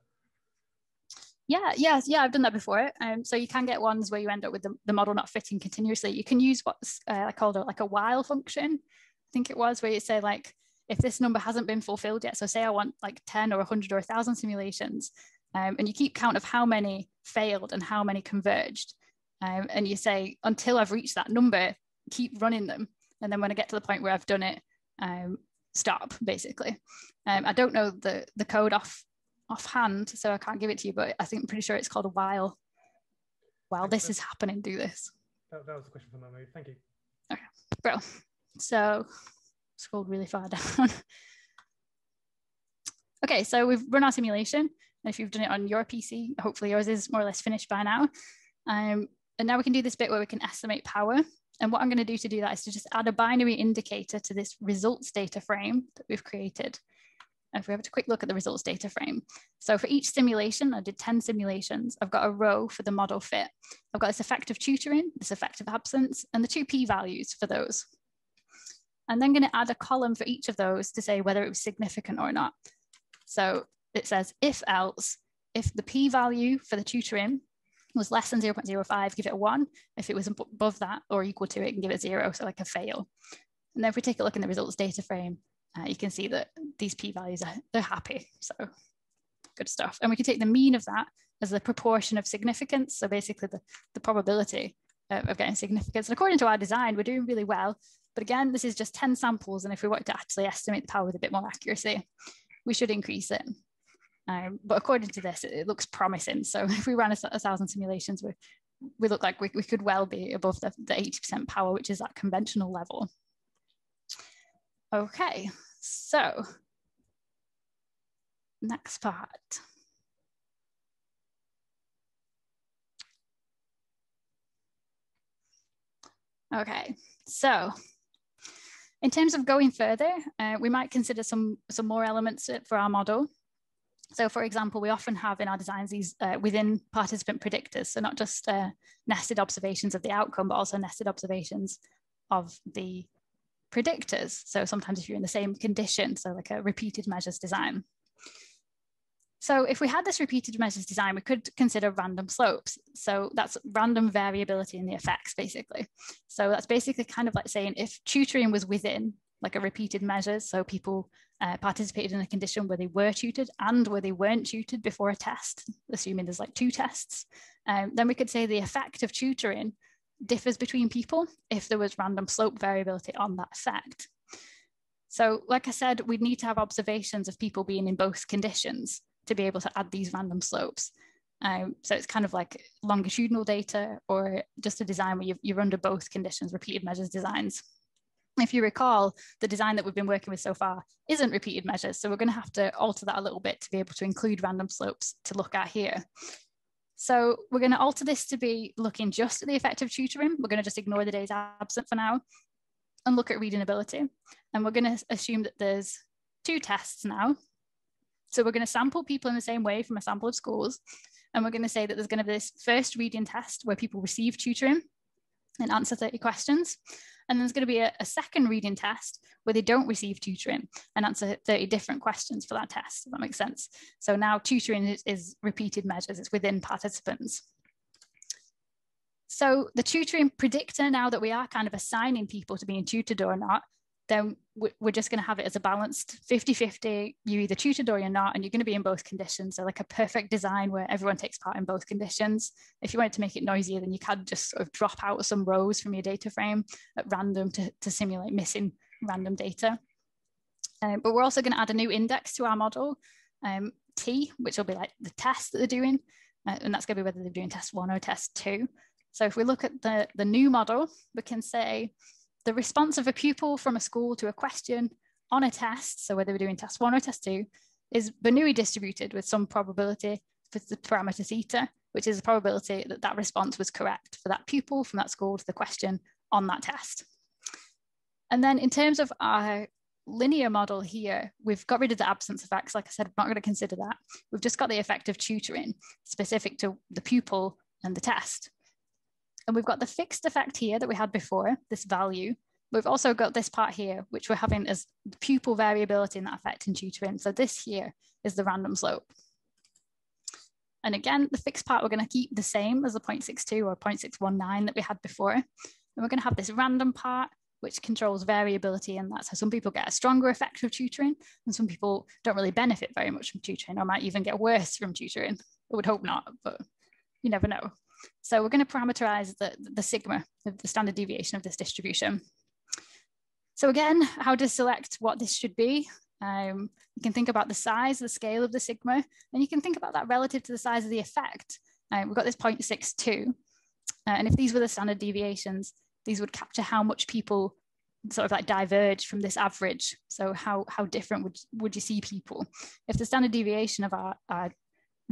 Yeah, yeah, yeah, I've done that before. Um, so you can get ones where you end up with the, the model not fitting continuously. You can use what's uh, called a, like a while function. I think it was where you say like, if this number hasn't been fulfilled yet, so say I want like 10 or 100 or 1,000 simulations, um, and you keep count of how many failed and how many converged. Um, and you say, until I've reached that number, keep running them. And then when I get to the point where I've done it, um, stop basically. Um, I don't know the, the code off offhand, so I can't give it to you, but I think I'm pretty sure it's called a while. While this is happening, do this. That, that was the question for my. Thank you. Okay, bro. So scrolled really far down. okay, so we've run our simulation. If you've done it on your PC, hopefully yours is more or less finished by now. Um, and now we can do this bit where we can estimate power. And what I'm going to do to do that is to just add a binary indicator to this results data frame that we've created. If we have a quick look at the results data frame. So for each simulation, I did 10 simulations. I've got a row for the model fit. I've got this effective tutoring, this effective absence, and the two p-values for those. I'm then going to add a column for each of those to say whether it was significant or not. So it says if else, if the p-value for the tutoring was less than 0.05, give it a one. If it was above that or equal to it, and give it zero, so like a fail. And then if we take a look in the results data frame, uh, you can see that these p-values are they're happy. So good stuff. And we can take the mean of that as the proportion of significance. So basically the, the probability of, of getting significance. And according to our design, we're doing really well. But again, this is just 10 samples. And if we want to actually estimate the power with a bit more accuracy, we should increase it. Um, but according to this, it, it, looks promising. So if we ran a, a thousand simulations, we, we look like we, we could well be above the, the 80% power, which is that conventional level. Okay, so next part. Okay, so in terms of going further, uh, we might consider some, some more elements for our model. So for example, we often have in our designs these uh, within participant predictors. So not just uh, nested observations of the outcome, but also nested observations of the predictors. So sometimes if you're in the same condition, so like a repeated measures design. So if we had this repeated measures design, we could consider random slopes. So that's random variability in the effects, basically. So that's basically kind of like saying if tutoring was within like a repeated measures, so people uh, participated in a condition where they were tutored and where they weren't tutored before a test, assuming there's like two tests, um, then we could say the effect of tutoring differs between people if there was random slope variability on that effect. So like I said, we'd need to have observations of people being in both conditions to be able to add these random slopes. Um, so it's kind of like longitudinal data or just a design where you're, you're under both conditions, repeated measures designs. If you recall, the design that we've been working with so far isn't repeated measures. So we're going to have to alter that a little bit to be able to include random slopes to look at here. So we're going to alter this to be looking just at the effective tutoring. We're going to just ignore the days absent for now and look at reading ability. And we're going to assume that there's two tests now. So we're going to sample people in the same way from a sample of schools. And we're going to say that there's going to be this first reading test where people receive tutoring and answer 30 questions. And there's going to be a, a, second reading test where they don't receive tutoring and answer 30 different questions for that test, if that makes sense. So now tutoring is, is repeated measures, it's within participants. So the tutoring predictor, now that we are kind of assigning people to being tutored or not, then we're just going to have it as a balanced 50 50. You either tutored or you're not, and you're going to be in both conditions. So, like a perfect design where everyone takes part in both conditions. If you wanted to make it noisier, then you can just sort of drop out some rows from your data frame at random to, to simulate missing random data. Um, but we're also going to add a new index to our model, um, T, which will be like the test that they're doing. Uh, and that's going to be whether they're doing test one or test two. So if we look at the, the new model, we can say the response of a pupil from a school to a question on a test, so whether we're doing test one or test two, is Bernoulli distributed with some probability for the parameter theta, which is the probability that that response was correct for that pupil from that school to the question on that test. And then in terms of our linear model here, we've got rid of the absence effects. Like I said, I'm not going to consider that. We've just got the effect of tutoring specific to the pupil and the test. And we've got the fixed effect here that we had before, this value. We've also got this part here, which we're having as pupil variability in that effect in tutoring. So this here is the random slope. And again, the fixed part, we're going to keep the same as the 0.62 or 0.619 that we had before. And we're going to have this random part, which controls variability in that. So some people get a stronger effect of tutoring and some people don't really benefit very much from tutoring or might even get worse from tutoring. I would hope not, but you never know. So we're going to parameterize the, the sigma, of the standard deviation of this distribution. So again, how to select what this should be. Um, you can think about the size, the scale of the sigma, and you can think about that relative to the size of the effect. Um, we've got this 0.62. Uh, and if these were the standard deviations, these would capture how much people sort of like diverge from this average. So how, how different would, would you see people? If the standard deviation of our, our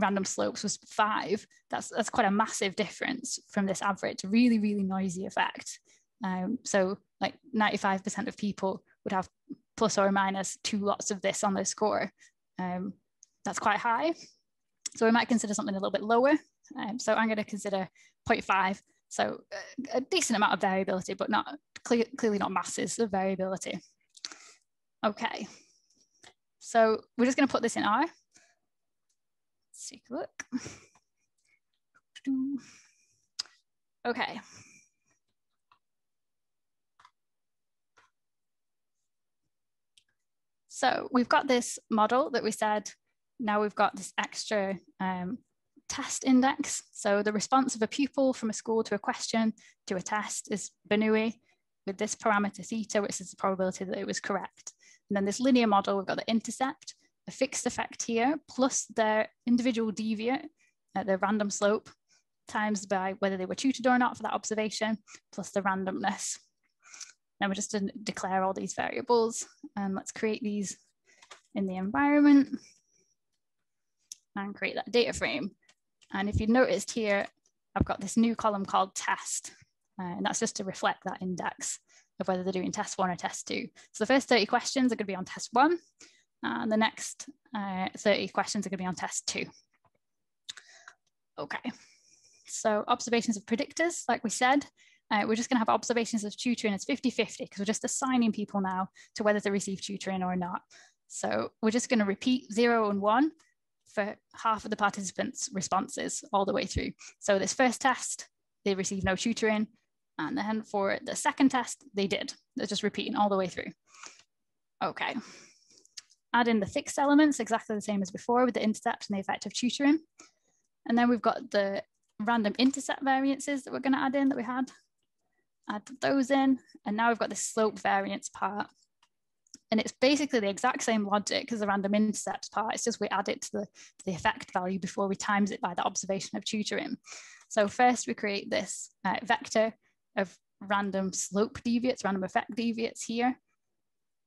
random slopes was five, that's, that's quite a massive difference from this average, really, really noisy effect. Um, so like 95% of people would have plus or minus two lots of this on their score. Um, that's quite high. So we might consider something a little bit lower. Um, so I'm going to consider 0.5 so a decent amount of variability, but not clear, clearly not masses of variability. Okay, so we're just going to put this in R. Let's take a look. Okay. So we've got this model that we said, now we've got this extra um, test index. So the response of a pupil from a school to a question to a test is Bernoulli with this parameter theta, which is the probability that it was correct. And then this linear model, we've got the intercept, a fixed effect here, plus their individual deviate, uh, the random slope, times by whether they were tutored or not for that observation, plus the randomness. Then we're just to declare all these variables and let's create these in the environment and create that data frame. And if you noticed here, I've got this new column called test, uh, and that's just to reflect that index of whether they're doing test one or test two. So the first 30 questions are gonna be on test one, and the next uh, 30 questions are gonna be on test two. Okay, so observations of predictors, like we said, uh, we're just gonna have observations of tutoring as 50-50 because we're just assigning people now to whether they receive tutoring or not. So we're just gonna repeat zero and one for half of the participants' responses all the way through. So this first test, they received no tutoring. And then for the second test, they did. They're just repeating all the way through. Okay. Add in the fixed elements, exactly the same as before with the intercept and the effect of tutoring. And then we've got the random intercept variances that we're going to add in that we had. Add those in. And now we've got the slope variance part. And it's basically the exact same logic as the random intercepts part. It's just we add it to the, to the effect value before we times it by the observation of tutoring. So first we create this uh, vector of random slope deviates, random effect deviates here.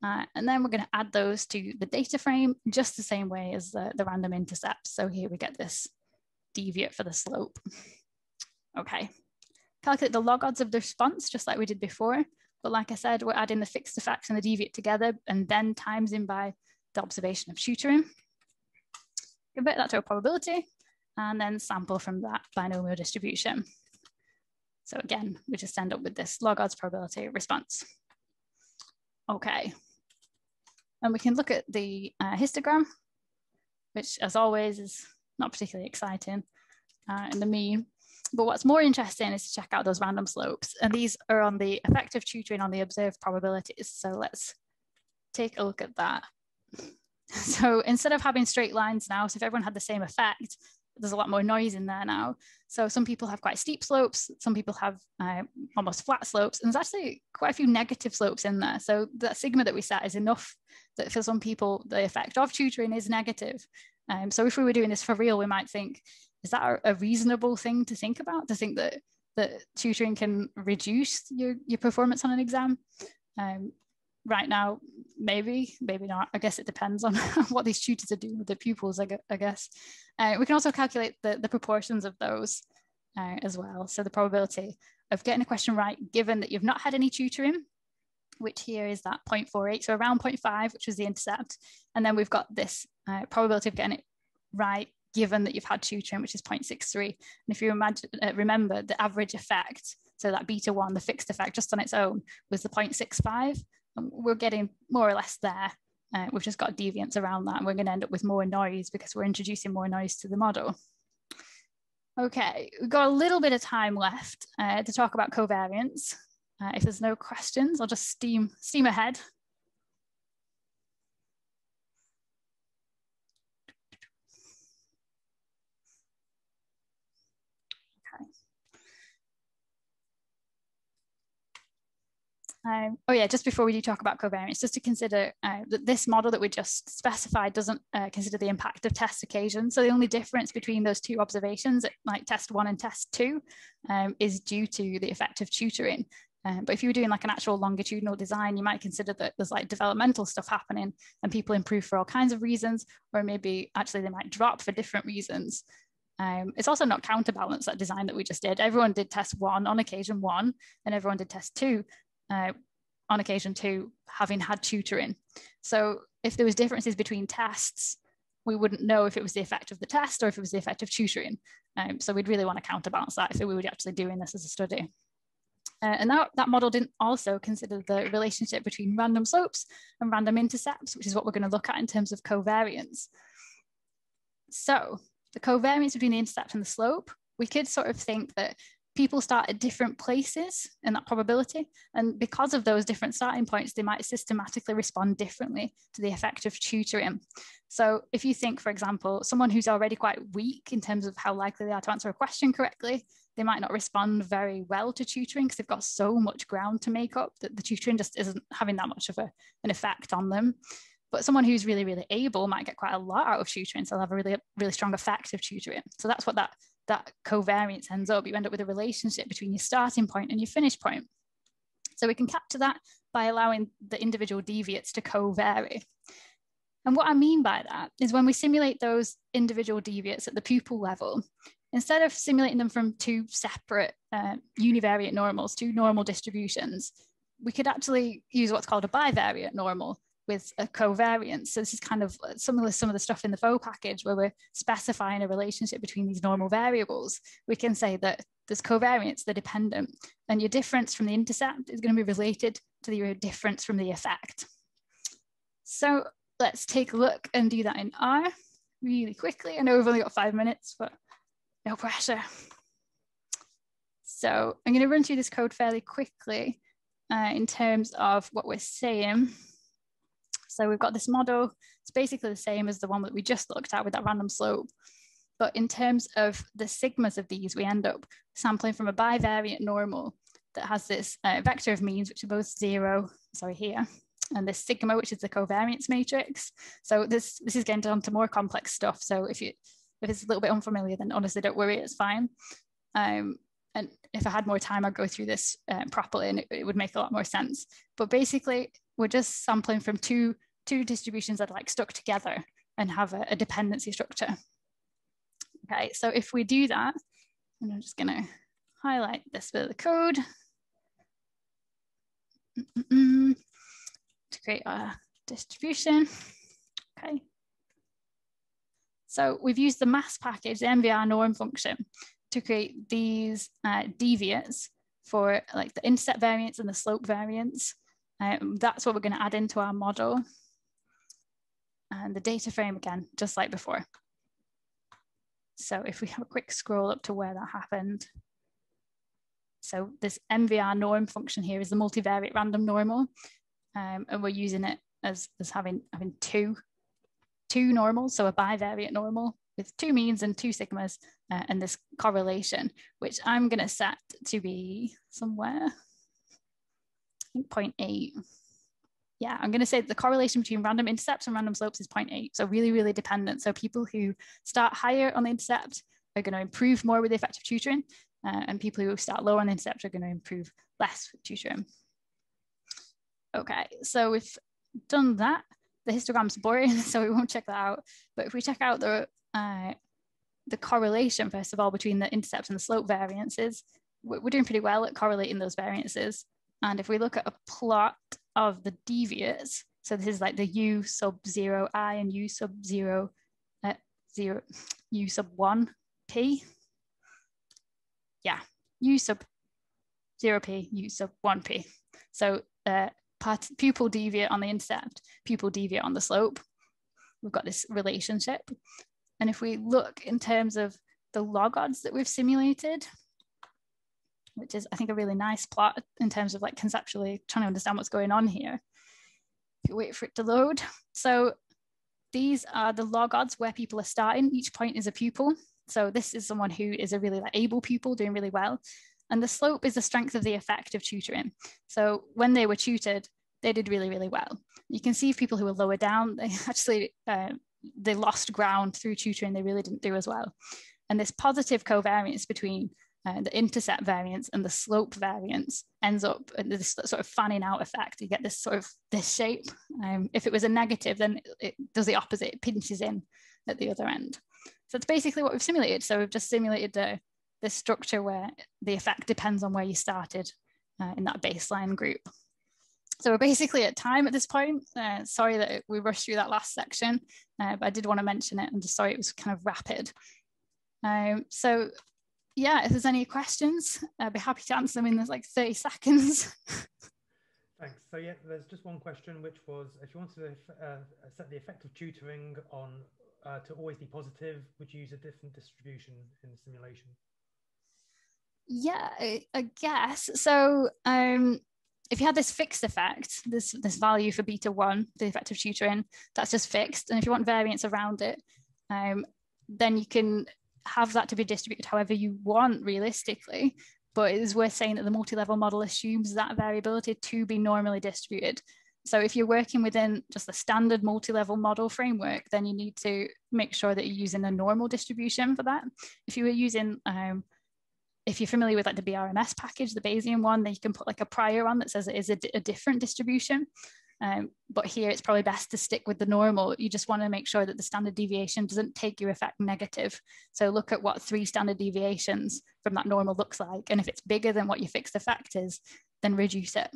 Uh, and then we're going to add those to the data frame just the same way as the, the random intercepts. So here we get this deviate for the slope. Okay. Calculate the log odds of the response, just like we did before. But like I said, we're adding the fixed effect and the deviate together and then times in by the observation of tutoring. Convert that to a probability and then sample from that binomial distribution. So again, we just end up with this log odds probability response. Okay. And we can look at the uh, histogram, which as always is not particularly exciting uh, in the mean. But what's more interesting is to check out those random slopes. And these are on the effective tutoring on the observed probabilities. So let's take a look at that. So instead of having straight lines now, so if everyone had the same effect, there's a lot more noise in there now. So some people have quite steep slopes, some people have uh, almost flat slopes, and there's actually quite a few negative slopes in there. So that sigma that we set is enough that for some people, the effect of tutoring is negative. Um, so if we were doing this for real, we might think, is that a reasonable thing to think about? To think that that tutoring can reduce your, your performance on an exam. Um, right now, maybe, maybe not. I guess it depends on what these tutors are doing with their pupils, I, I guess. Uh, we can also calculate the, the proportions of those uh, as well. So the probability of getting a question right, given that you've not had any tutoring, which here is that 0.48, so around 0.5, which was the intercept. And then we've got this uh, probability of getting it right, given that you've had tutoring, which is 0.63. And if you imagine, uh, remember the average effect, so that beta one, the fixed effect just on its own was the 0.65. And we're getting more or less there. Uh, we've just got deviance around that and we're going to end up with more noise because we're introducing more noise to the model. Okay, we've got a little bit of time left uh, to talk about covariance. Uh, if there's no questions, I'll just steam, steam ahead. Um, oh yeah, just before we do talk about covariance, just to consider uh, that this model that we just specified doesn't uh, consider the impact of test occasions. So the only difference between those two observations, like test one and test two, um, is due to the effect of tutoring. Um, but if you were doing like an actual longitudinal design, you might consider that there's like developmental stuff happening and people improve for all kinds of reasons, or maybe actually they might drop for different reasons. Um, it's also not counterbalance that design that we just did. Everyone did test one on occasion one, and everyone did test two uh, on occasion two, having had tutoring. So if there was differences between tests, we wouldn't know if it was the effect of the test or if it was the effect of tutoring. Um, so we'd really want to counterbalance that if we were actually doing this as a study. Uh, and that, that model didn't also consider the relationship between random slopes and random intercepts, which is what we're going to look at in terms of covariance. So the covariance between the intercept and the slope, we could sort of think that people start at different places in that probability. And because of those different starting points, they might systematically respond differently to the effect of tutoring. So if you think, for example, someone who's already quite weak in terms of how likely they are to answer a question correctly, they might not respond very well to tutoring because they've got so much ground to make up that the tutoring just isn't having that much of a, an effect on them. But someone who's really, really able might get quite a lot out of tutoring. So they'll have a really, really strong effect of tutoring. So that's what that that covariance ends up. You end up with a relationship between your starting point and your finish point. So we can capture that by allowing the individual deviates to co-vary. And what I mean by that is when we simulate those individual deviates at the pupil level, instead of simulating them from two separate uh, univariate normals, two normal distributions, we could actually use what's called a bivariate normal, with a covariance. So this is kind of similar to some of the stuff in the faux package where we're specifying a relationship between these normal variables. We can say that there's covariance, they're dependent, and your difference from the intercept is going to be related to your difference from the effect. So let's take a look and do that in R really quickly. I know we've only got five minutes, but no pressure. So I'm going to run through this code fairly quickly uh, in terms of what we're saying. So we've got this model, it's basically the same as the one that we just looked at with that random slope. But in terms of the sigmas of these, we end up sampling from a bivariate normal that has this uh, vector of means, which are both zero, sorry, here, and this sigma, which is the covariance matrix. So this, this is getting down to more complex stuff. So if you if it's a little bit unfamiliar, then honestly, don't worry, it's fine. Um, and if I had more time, I'd go through this uh, properly and it, it, would make a lot more sense. But basically, we're just sampling from two, two distributions that like stuck together and have a, a dependency structure. Okay, so if we do that, and I'm just gonna highlight this bit of the code mm -mm, to create a distribution. Okay. So we've used the mass package, the mvrnorm function, to create these uh, deviates for like the intercept variance and the slope variance. Um, that's what we're going to add into our model. And the data frame again, just like before. So if we have a quick scroll up to where that happened. So this mvrnorm function here is the multivariate random normal. Um, and we're using it as, as having, having two, two normals, so a bivariate normal with two means and two sigmas uh, and this correlation, which I'm going to set to be somewhere, think 0.8. Yeah, I'm going to say the correlation between random intercepts and random slopes is 0.8. So really, really dependent. So people who start higher on the intercept are going to improve more with the effective tutoring. uh, and people who start lower on the intercept are going to improve less with tutoring. Okay, so we've done that. The histogram's boring, so we won't check that out. But if we check out the uh, the correlation, first of all, between the intercept and the slope variances, we're doing pretty well at correlating those variances. And if we look at a plot of the deviates, so this is like the u sub zero i and u sub zero, uh, zero u sub one p. Yeah, u sub zero p, u sub one p. So uh, pupil deviate on the intercept, pupil deviate on the slope. We've got this relationship. And if we look in terms of the log odds that we've simulated, which is I think a really nice plot in terms of like conceptually trying to understand what's going on here. If you wait for it to load. So these are the log odds where people are starting. Each point is a pupil. So this is someone who is a really like, able pupil doing really well. And the slope is the strength of the effect of tutoring. So when they were tutored, they did really, really well. You can see people who were lower down, they actually, uh, they lost ground through tutoring. They really didn't do as well. And this positive covariance between uh, the intercept variance and the slope variance ends up this sort of fanning out effect. You get this sort of this shape. Um, if it was a negative, then it does the opposite, it pinches in at the other end. So it's basically what we've simulated. So we've just simulated the, the structure where the effect depends on where you started uh, in that baseline group. So we're basically at time at this point. Uh, sorry that we rushed through that last section, uh, but I did want to mention it and just sorry it was kind of rapid. Um, so yeah, if there's any questions, I'd be happy to answer them in like 30 seconds. Thanks. So yeah, there's just one question, which was if you wanted to uh, set the effect of tutoring on uh, to always be positive, would you use a different distribution in the simulation? Yeah, I, I guess. So um, if you had this fixed effect, this, this value for beta one, the effect of tutoring, that's just fixed. And if you want variance around it, um, then you can have that to be distributed however you want realistically. But it is worth saying that the multi-level model assumes that variability to be normally distributed. So if you're working within just the standard multi-level model framework, then you need to make sure that you're using a normal distribution for that. If you were using, um, if you're familiar with like the BRMS package, the Bayesian one, then you can put like a prior one that says it is a, a different distribution. Um, but here it's probably best to stick with the normal. You just want to make sure that the standard deviation doesn't take your effect negative. So look at what three standard deviations from that normal looks like. And if it's bigger than what your fixed effect is, then reduce it.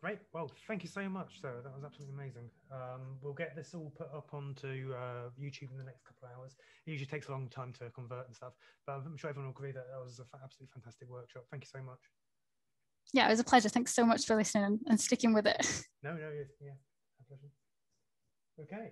Great. Well, thank you so much, Sarah. That was absolutely amazing. Um, we'll get this all put up onto uh, YouTube in the next couple of hours. It usually takes a long time to convert and stuff, but I'm sure everyone will agree that that was an absolutely fantastic workshop. Thank you so much yeah, it was a pleasure. Thanks so much for listening and sticking with it. No, no, yeah, pleasure. Okay.